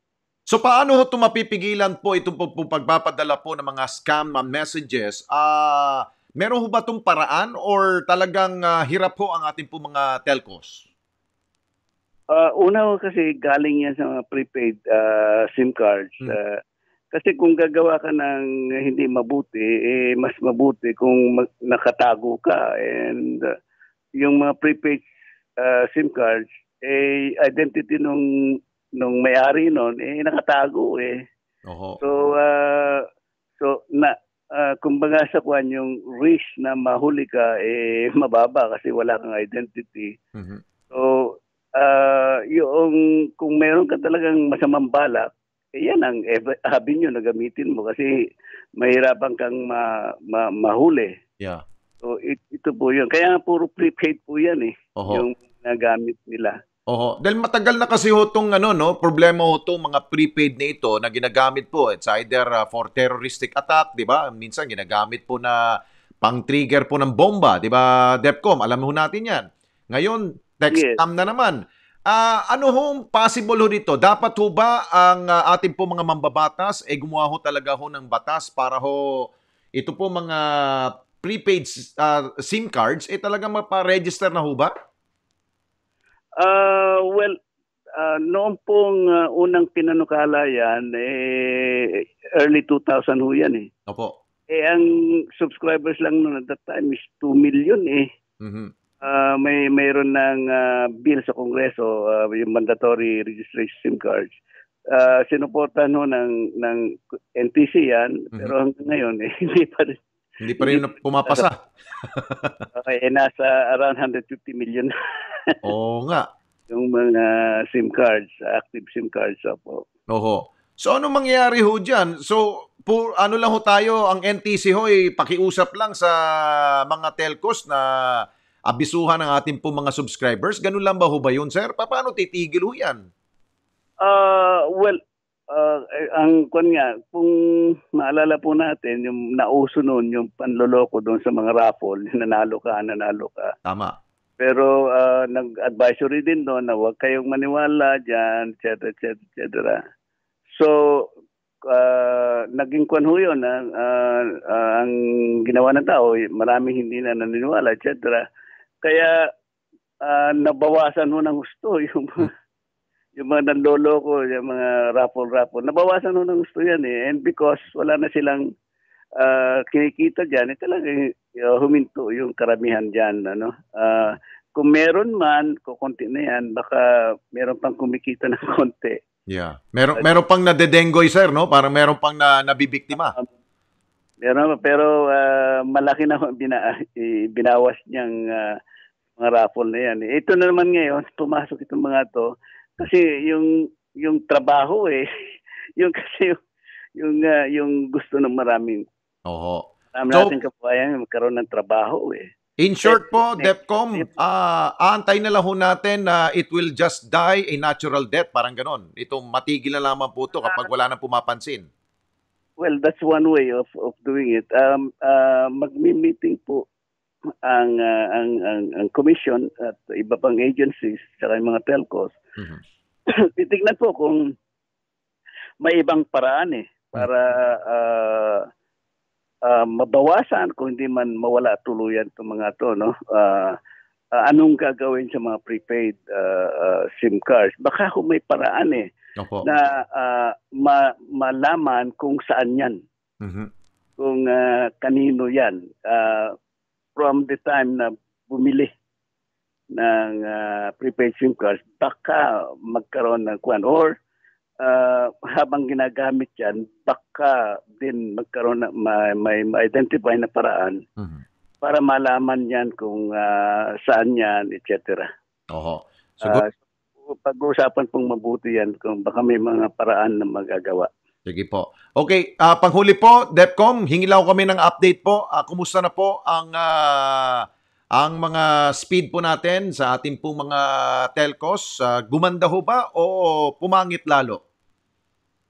So paano ho ito mapipigilan po itong po, po pagpapadala po ng mga scam uh, messages? Ah, meron ho ba itong paraan or talagang ah, hirap ho ang ating po mga telcos? Ah, una ho kasi galing yan sa mga prepaid ah, SIM cards. Ah, kasi kung gagawa ka ng hindi mabuti, eh, mas mabuti kung mag- nakatago ka. And ah, yung mga prepaid ah, SIM cards, eh, identity nung nung may-ari nun, eh, nakatago eh. Oho. So, ah, so na, ah, kumbaga sa kwan, yung risk na mahuli ka, eh, mababa kasi wala kang identity. Mhm. So, ah yung kung meron ka talagang masamang balak, yan ang avenue na gamitin mo kasi mahirapan kang ma, ma, mahuli. Yeah. So, it- ito po yun. Kaya nga puro prepaid po yan eh, Oho. yung nagamit nila. Oho. Dahil matagal na kasi ho itong ano, no, problema ho itong mga prepaid na ito na ginagamit po. It's either uh, for terroristic attack, di ba? Minsan ginagamit po na pang-trigger po ng bomba, di ba, DEFCOM? Alam ho natin yan. Ngayon, text Yes. na naman. Ah, ano ho possible ho dito? Dapat ho ba ang ah, ating po mga mambabatas eh gumawa ho talaga ho ng batas para ho ito po mga prepaid ah, SIM cards eh talagang mapa-register na ho ba? Ah, well, ah, noong pong ah, unang pinanukala yan, eh, early 2000 ho yan eh. Opo. Eh, ang subscribers lang noon at that time is 2 million eh. Mhm. Ah, may mayroon ng ah, bill sa Kongreso, ah, yung mandatory registration SIM cards. Ah, sinuportahan ho ng, ng NTC yan, pero hanggang ngayon eh, hindi pa rin. Hindi pa rin pumapasa. Okay, eh, nasa around 150 million Oo nga. yung mga SIM cards, active SIM cards po. Oho. So ano mangyayari ho dyan? So pu- ano lang ho tayo, ang NTC ho ay pakiusap lang sa mga telcos na abisuhan ng ating po mga subscribers. Ganun lang ba ho ba yun, sir? Pa- Paano titigil ho yan? Ah, well, eh, ang kwan nga, kung maalala po natin, yung nauso noon, yung panloloko doon sa mga raffle, nanalo ka, nanalo ka. Tama. Pero ah, nag-advisory din doon na huwag kayong maniwala dyan, etc., etc., etc. So, ah, naging kwan ho yun. ah, ah, ah, ang ginawa ng tao, marami hindi na naniniwala, etc. Kaya, ah, nabawasan ho ng gusto yung yung mga nanloloko, yung mga raffle-raffle. Nabawasan ho ng gusto yan eh. And because wala na silang ah, kinikita dyan, eh, talagang uh, huminto yung karamihan dyan. Ano? Ah, kung meron man, kukunti na yan, baka meron pang kumikita ng konti. Yeah. Meron, meron pang nadedenggoy, sir, no? Parang meron pang na, nabibiktima. Meron, pero ah, malaki na bina, binawas niyang ah, mga raffle na yan. Ito na naman ngayon, pumasok itong mga to, kasi yung yung trabaho eh, yung kasi yung yung, ah, yung gusto ng maraming Oho. marami So- natin kabayan magkaroon ng trabaho eh. In short po, DEFCOM, ah aantay na lang ho natin na it will just die a natural death, parang ganon. Ito, matigil na lamang po ito kapag wala nang pumapansin. Well, that's one way of of doing it. Um, uh, magmi-meeting po ang, ah, ang ang ang commission at iba pang agencies sa mga telcos. Titignan po kung may ibang paraan eh para ah, ah, mabawasan kung hindi man mawala tuluyan itong mga to no. Ah, ah, anong gagawin sa mga prepaid ah, ah, SIM cards? Baka kung may paraan eh Opo. na ah, ma- malaman kung saan yan, Mhm. kung ah, kanino yan. Ah, from the time na bumili ng ah, prepaid SIM cards, baka magkaroon ng kwan. Or ah, habang ginagamit yan, baka din magkaroon na, may, may ma-identify na paraan para malaman yan kung ah, saan yan, etc. Oho. Siguro, Ah, pag-uusapan pong mabuti yan kung baka may mga paraan na magagawa. Sige po. Okay, ah, panghuli po, DEPCOM, hingi lang kami ng update po. Ah, kumusta na po ang ah, ang mga speed po natin sa ating pong mga telcos? Ah, gumanda ho ba o pumangit lalo?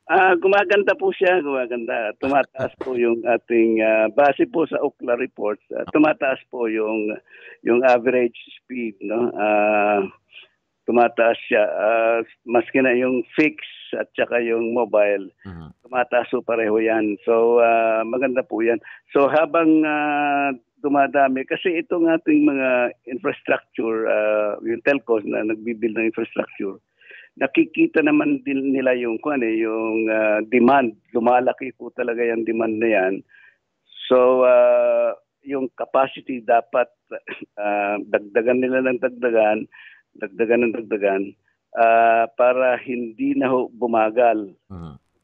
Ah, gumaganda po siya, gumaganda. Tumataas po yung ating ah, base po sa Ookla reports. ah, tumataas po yung yung average speed, no? Ah, tumataas siya Ah, maski na yung fix at saka yung mobile. Tumataas po pareho 'yan. So ah, maganda po 'yan. So habang ah, dumadami kasi itong ating mga infrastructure ah, yung telcos na nagbibuild ng infrastructure nakikita naman din nila yung kung ano, yung ah, demand. Lumalaki po talaga yung demand na yan. So, ah, yung capacity dapat ah, dagdagan nila ng dagdagan, dagdagan ng dagdagan ah, para hindi na ho bumagal.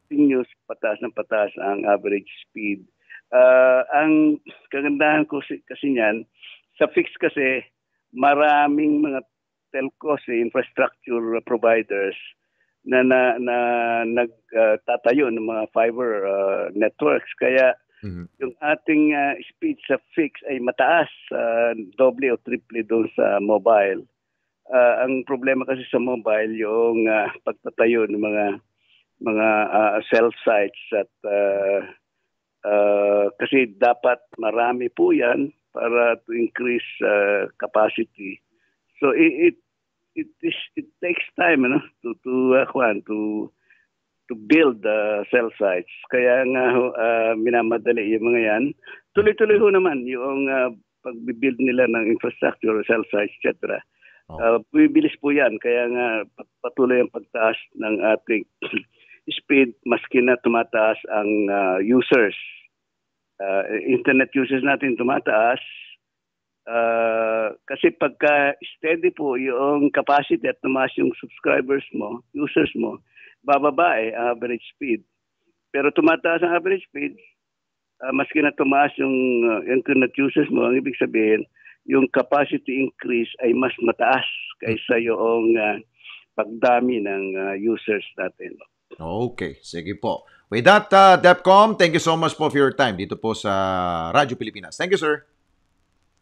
Continuous pataas ng pataas ang average speed. Ah, ang kagandahan ko si- kasi niyan, sa fix kasi maraming mga telcos, eh, infrastructure providers na na, na nagtatayo ng mga fiber ah, networks kaya yung ating ah, speed sa fix ay mataas ah, doble o triple doon sa mobile. Ah, ang problema kasi sa mobile yung ah, pagtatayo ng mga mga ah, cell sites at ah, ah, kasi dapat marami po yan para to increase ah, capacity. So it it it, is, it takes time ano to to uh, to to build the cell sites. Kaya nga ah, minamadali yung mga yan. Tuloy-tuloy ho naman yung uh, pag-build nila ng infrastructure, cell sites, etc. Uh, bumibilis po yan. Kaya nga pat- patuloy ang pagtaas ng ating speed maski na tumataas ang ah, users. Ah, internet users natin tumataas. Ah, kasi pagka steady po yung capacity at tumaas yung subscribers mo, users mo, bababa eh ang average speed. Pero tumataas ang average speed, ah, maski na tumaas yung ah, internet users mo, ang ibig sabihin, yung capacity increase ay mas mataas kaysa yung ah, pagdami ng ah, users natin. Okay, sige po. With that, uh, DEPCOM, thank you so much po for your time dito po sa Radyo Pilipinas. Thank you, sir.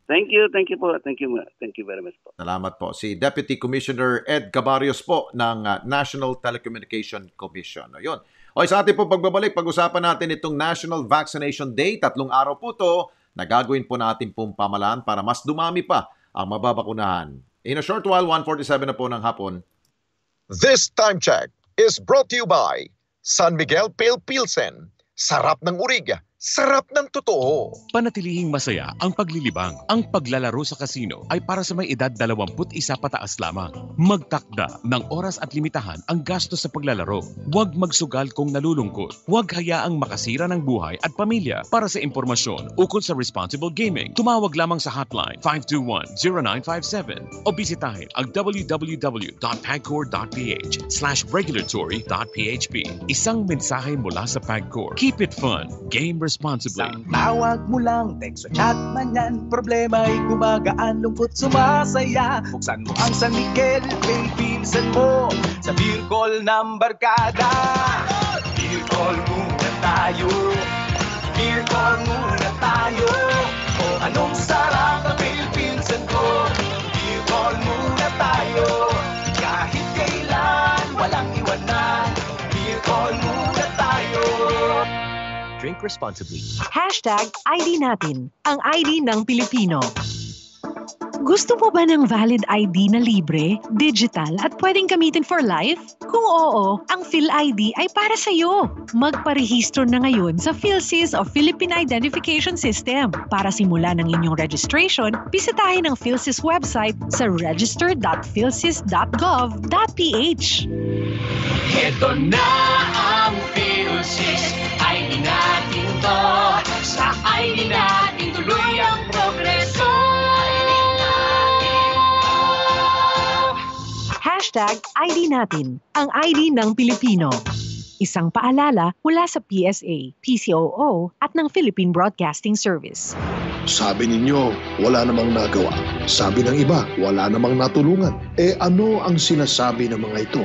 Thank you, thank you po. Thank you, thank you very much po. Salamat po. Si Deputy Commissioner Ed Cabarios po ng uh, National Telecommunication Commission. Ayun. O sa ating po pagbabalik, pag-usapan natin itong National Vaccination Day. Tatlong araw po to na gagawin po natin pong pamalaan para mas dumami pa ang mababakunahan. In a short while, 1.47 na po ng hapon. This time check is brought to you by San Miguel Pale Pilsen. Sarap ng urig, sarap ng totoo. Panatilihing masaya ang paglilibang. Ang paglalaro sa kasino ay para sa may edad 21 pataas lamang. Magtakda ng oras at limitahan ang gastos sa paglalaro. Huwag magsugal kung nalulungkot. Huwag hayaang makasira ng buhay at pamilya. Para sa impormasyon ukol sa responsible gaming, tumawag lamang sa hotline 521-0957 o bisitahin ang www.pagcor.ph slash regulatory.php. Isang mensahe mula sa Pagcor. Keep it fun. Game responsibly. Tawag mo lang, text o chat man yan Problema ay gumagaan, lungkot sumasaya. Buksan mo ang San Miguel, pay pinsan mo. Sa beer call ng barkada Beer call muna tayo. Beer call muna tayo. O anong Drink responsibly. Hashtag ID natin, ang ID ng Pilipino. Gusto mo ba ng valid ID na libre, digital at pwedeng gamitin for life? Kung oo, ang PhilID ay para sa iyo. Magparehistro na ngayon sa PhilSys o Philippine Identification System. Para simulan ang inyong registration, bisitahin ang PhilSys website sa register.philsys.gov.ph. Ito na ang PhilSys ID natin to Sa ID natin tuloy Hashtag ID natin, ang ID ng Pilipino. Isang paalala mula sa PSA, PCOO at ng Philippine Broadcasting Service. Sabi ninyo, wala namang nagawa. Sabi ng iba, wala namang natulungan. Eh ano ang sinasabi ng mga ito?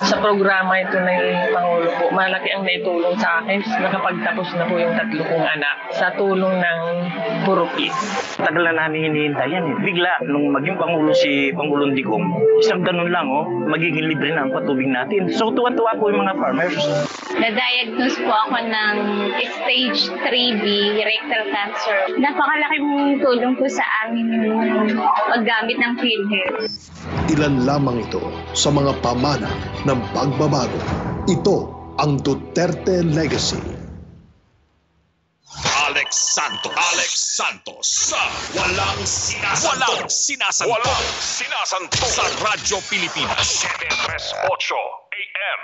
Sa programa ito ng Pangulo po, malaki ang naitulong sa akin. Nakapagtapos na po yung tatlo kong anak sa tulong ng Purupit. Tagal na namin hinihintay yan. Eh. Bigla, nung maging Pangulo si Pangulong Digong, isang ganun lang, oh, magiging libre na ang patubig natin. So tuwan-tuwa po yung mga farmers. Na-diagnose po ako ng stage 3B rectal cancer. Napakalaking tulong po sa amin yung paggamit ng PhilHealth. Ilan lamang ito sa mga pamana ng pagbabago. Ito ang Duterte Legacy. Alex Santos. Alex Santos sa Walang Sinasanto. Walang Sinasanto. Walang Sinasanto. Sa Radyo Pilipinas. 738 AM.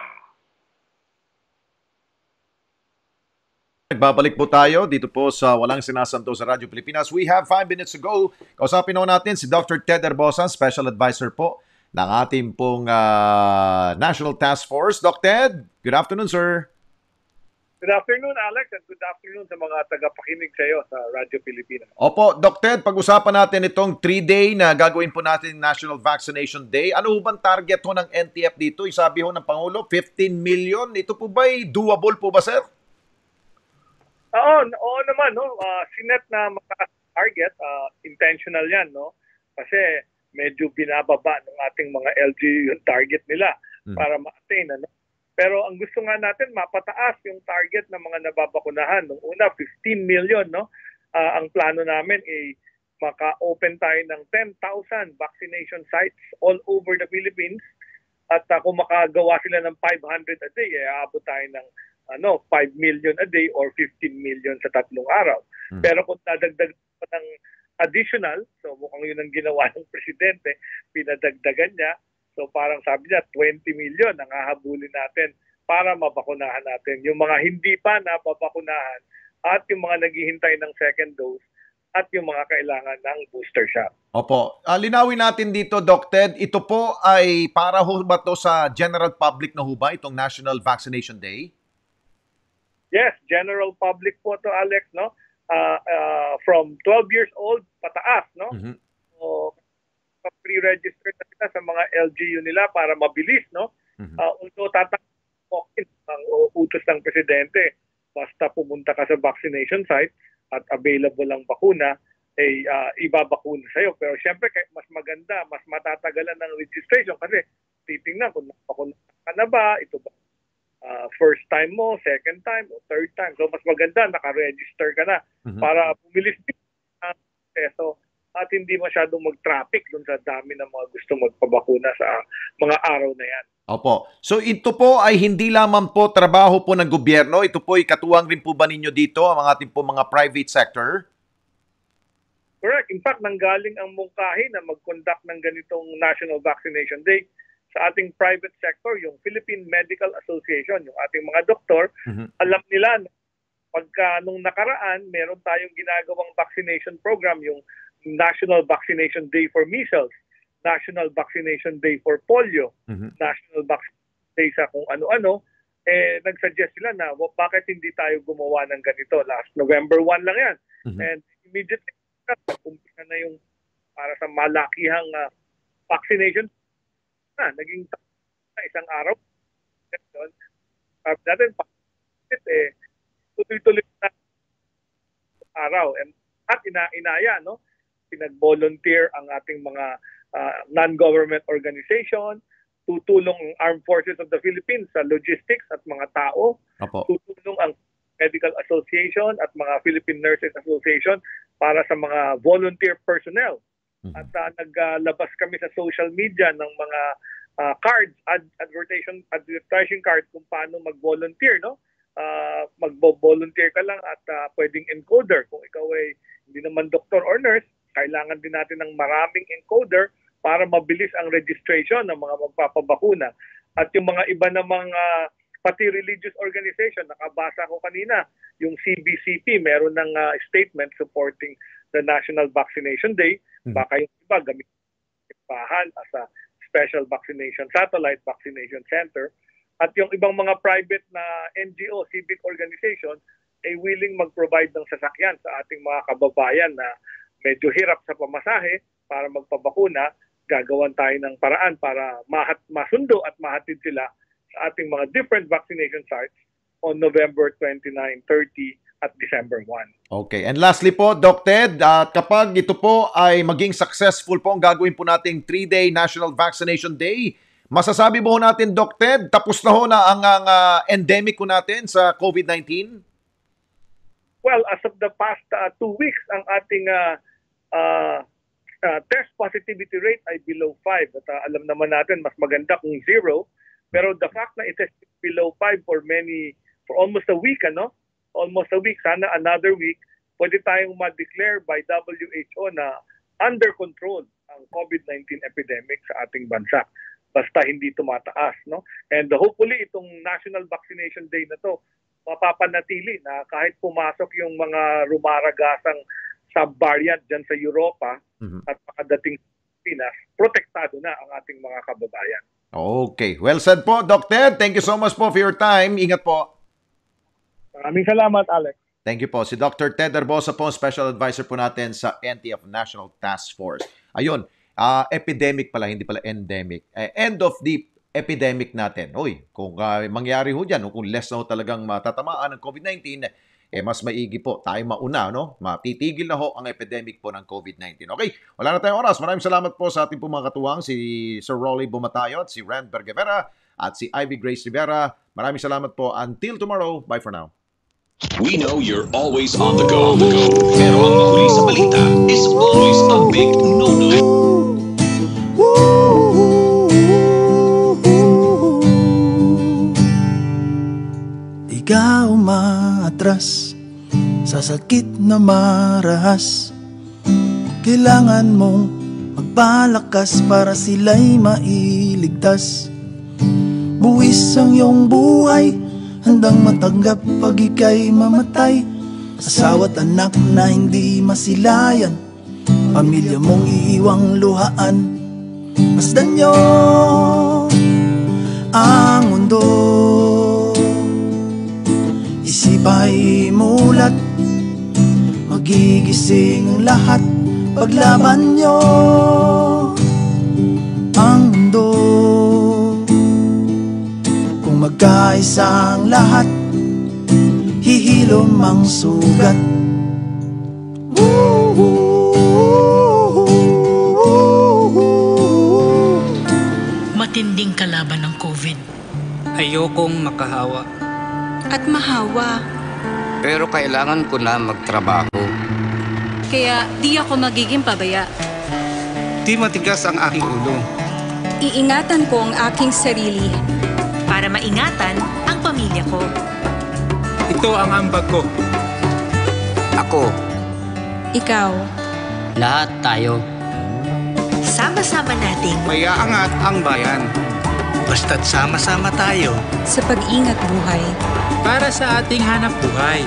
Nagbabalik po tayo dito po sa Walang Sinasanto sa Radyo Pilipinas. We have five minutes to go. Kausapin po natin si Dr. Ted Erbosan, Special Advisor po ng ating pong uh, National Task Force. Dr. Ted, good afternoon, sir. Good afternoon, Alex, and good afternoon sa mga tagapakinig sa iyo sa Radyo Pilipinas. Opo, Dr. Ted, pag-usapan natin itong 3-day na gagawin po natin National Vaccination Day. Ano bang target ho ng NTF dito? Isabi ho ng Pangulo, 15 million. Ito po ba'y doable po ba, sir? Oo, oo naman, no. Uh, sinet na maka-target, uh, intentional 'yan, no. Kasi medyo binababa ng ating mga LGU yung target nila hmm. para ma-attain, ano. Pero ang gusto nga natin mapataas yung target ng mga nababakunahan. Nung una 15 million, no. Uh, ang plano namin ay maka-open tayo ng 10,000 vaccination sites all over the Philippines. At uh, kung makagawa sila ng 500 a day, eh, aabot tayo ng ano 5 million a day or 15 million sa tatlong araw. Hmm. Pero kung dadagdag pa ng additional, so mukhang yun ang ginawa ng presidente, pinadagdagan niya. So parang sabi niya 20 million ang hahabulin natin para mabakunahan natin yung mga hindi pa napapakunahan at yung mga naghihintay ng second dose at yung mga kailangan ng booster shot. Opo. Uh, linawin natin dito, Doc Ted, ito po ay para ho ba to sa general public na ho ba itong National Vaccination Day? Yes, general public po to Alex, no? Uh, uh, from 12 years old pataas, no? Mm-hmm. So, pre-register na sila sa mga LGU nila para mabilis, no? Mm-hmm. Uh, although tatakin ang utos ng presidente, basta pumunta ka sa vaccination site at available ang bakuna, ay uh, ibabakuna sa'yo. Pero syempre, mas maganda, mas matatagalan ng registration kasi titingnan kung nakapakuna ka na ba, ito ba uh, first time mo, second time, o third time. So mas maganda, naka-register ka na Mhm. para bumilis din ang proseso at hindi masyadong mag-traffic dun sa dami ng mga gusto magpabakuna sa mga araw na yan. Opo. So ito po ay hindi lamang po trabaho po ng gobyerno, ito po ay katuwang rin po ba ninyo dito ang ating po mga private sector? Correct. In fact, nanggaling ang mungkahi na mag-conduct ng ganitong National Vaccination Day sa ating private sector, yung Philippine Medical Association, yung ating mga doktor, alam nila na pagka nung nakaraan, meron tayong ginagawang vaccination program, yung National Vaccination Day for Measles, National Vaccination Day for Polio, National Vaccination Day sa kung ano-ano, eh, nagsuggest sila na "Wa- bakit hindi tayo gumawa ng ganito. Last November 1 lang yan. And immediately, umpisa na yung para sa malakihang ah, vaccination na, naging na isang araw. Ganun. Sabi natin, bakit eh, tuloy-tuloy na araw. And, at ina inaya, no? Pinag-volunteer ang ating mga ah, non-government organization, tutulong ang Armed Forces of the Philippines sa logistics at mga tao, Opo. tutulong ang Medical Association at mga Philippine Nurses Association para sa mga volunteer personnel. At uh, naglabas kami sa social media ng mga uh, cards, ad- advertising, advertising cards kung paano mag-volunteer, no? Uh, mag-volunteer ka lang at uh, pwedeng encoder. Kung ikaw ay hindi naman doktor or nurse, kailangan din natin ng maraming encoder para mabilis ang registration ng mga magpapabakuna. At yung mga iba namang uh, pati religious organization, nakabasa ko kanina, yung CBCP, meron ng uh, statement supporting the National Vaccination Day. Baka yung iba gamit simbahan as a special vaccination, satellite vaccination center. At yung ibang mga private na NGO, civic organization, ay willing mag-provide ng sasakyan sa ating mga kababayan na medyo hirap sa pamasahe para magpabakuna. Gagawan tayo ng paraan para mahat, masundo at mahatid sila sa ating mga different vaccination sites on November 29, 30 at December 1. Okay. And lastly po, Doc Ted, at kapag ito po ay maging successful po ang gagawin po nating 3-day National Vaccination Day, masasabi mo ho natin, Doc Ted, tapos na ho na ang, ang ah, endemic ko natin sa COVID-19? Well, as of the past uh, two weeks, ang ating uh, uh, uh, test positivity rate ay below 5. At uh, alam naman natin, mas maganda kung zero. Pero the fact na it is below 5 for many, for almost a week, ano? Almost a week, sana another week, pwede tayong ma-declare by WHO na under control ang COVID-19 epidemic sa ating bansa. Basta hindi tumataas, no? And hopefully itong National Vaccination Day na to, mapapanatili na kahit pumasok yung mga rumaragasang sub-variant dyan sa Europa at makadating sa Pinas, protektado na ang ating mga kababayan. Okay. Well said po, Doc Ted. Thank you so much po for your time. Ingat po. Maraming salamat, Alex. Thank you po. Si Dr. Ted Herbosa po, special advisor po natin sa NTF National Task Force. Ayun, ah, epidemic pala, hindi pala endemic. Eh, end of the epidemic natin. Uy, kung ah, mangyari ho dyan, kung less na ho talagang matatamaan ng COVID-19, eh mas maigi po tayo mauna, no? Matitigil na ho ang epidemic po ng COVID-19. Okay, wala na tayong oras. Maraming salamat po sa ating po mga katuwang, si Sir Rolly Bumatayot, si Rand Bergevera, at si Ivy Grace Rivera. Maraming salamat po. Until tomorrow, bye for now. We know you're always on the go. On the go. Pero ang mahuli sa balita is always a big no-no. Di ka umaatras sa sakit na marahas Kailangan mong magpalakas para sila'y mailigtas Buwis ang iyong buhay, handang matanggap pag ika'y mamatay. Asawa't anak na hindi masilayan Pamilya mong iiwang luhaan. Masdan nyo ang mundo. Isipay mulat Magigising lahat Paglaban nyo magkaisang lahat Hihilom ang sugat Matinding kalaban ng COVID. Ayokong makahawa. At mahawa. Pero kailangan ko na magtrabaho. Kaya di ako magiging pabaya. Di matigas ang aking ulo. Iingatan ko ang aking sarili. Para maingatan ang pamilya ko. Ito ang ambag ko. Ako. Ikaw. Lahat tayo. Sama-sama nating Mayaangat ang bayan. Basta't sama-sama tayo. sa pag-ingat buhay. Para sa ating hanap buhay.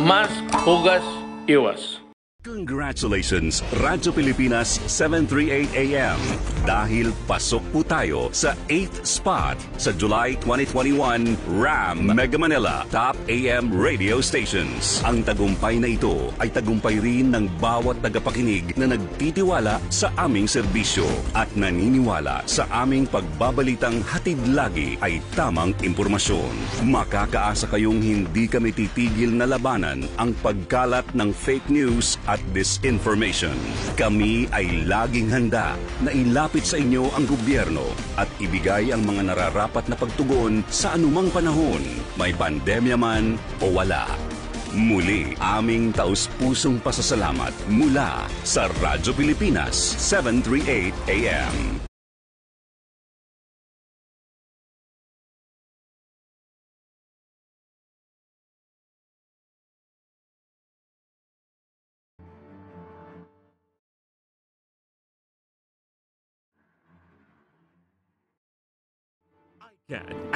Mas hugas iwas. Congratulations, Radyo Pilipinas 738 AM. Dahil pasok po tayo sa 8th spot sa July 2021 RAM Mega Manila Top AM Radio Stations. Ang tagumpay na ito ay tagumpay rin ng bawat tagapakinig na nagtitiwala sa aming serbisyo at naniniwala sa aming pagbabalitang hatid lagi ay tamang impormasyon. Makakaasa kayong hindi kami titigil na labanan ang pagkalat ng fake news at disinformation. Kami ay laging handa na ilapit sa inyo ang gobyerno at ibigay ang mga nararapat na pagtugon sa anumang panahon, may pandemya man o wala. Muli, aming taus-pusong pasasalamat mula sa Radyo Pilipinas 738 AM.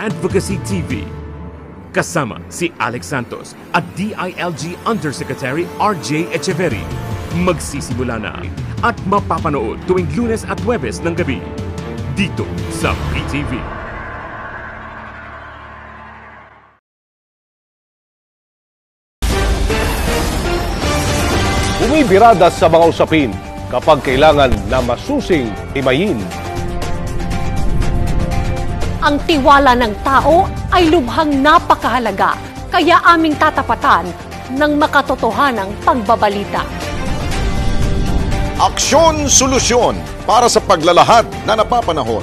Advocacy TV. Kasama si Alex Santos at DILG Undersecretary RJ Echeverry. magsisimula na at mapapanood tuwing lunes at webes ng gabi dito sa PTV. Bumibirada sa mga usapin kapag kailangan na masusing himayin. Ang tiwala ng tao ay lubhang napakahalaga, kaya aming tatapatan ng makatotohanang pagbabalita. Aksyon solusyon para sa paglalahad na napapanahon.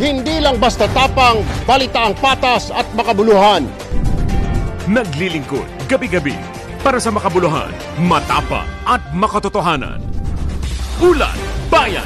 Hindi lang basta tapang, balita ang patas at makabuluhan. Naglilingkod gabi-gabi para sa makabuluhan, matapa at makatotohanan. Ulat Bayan!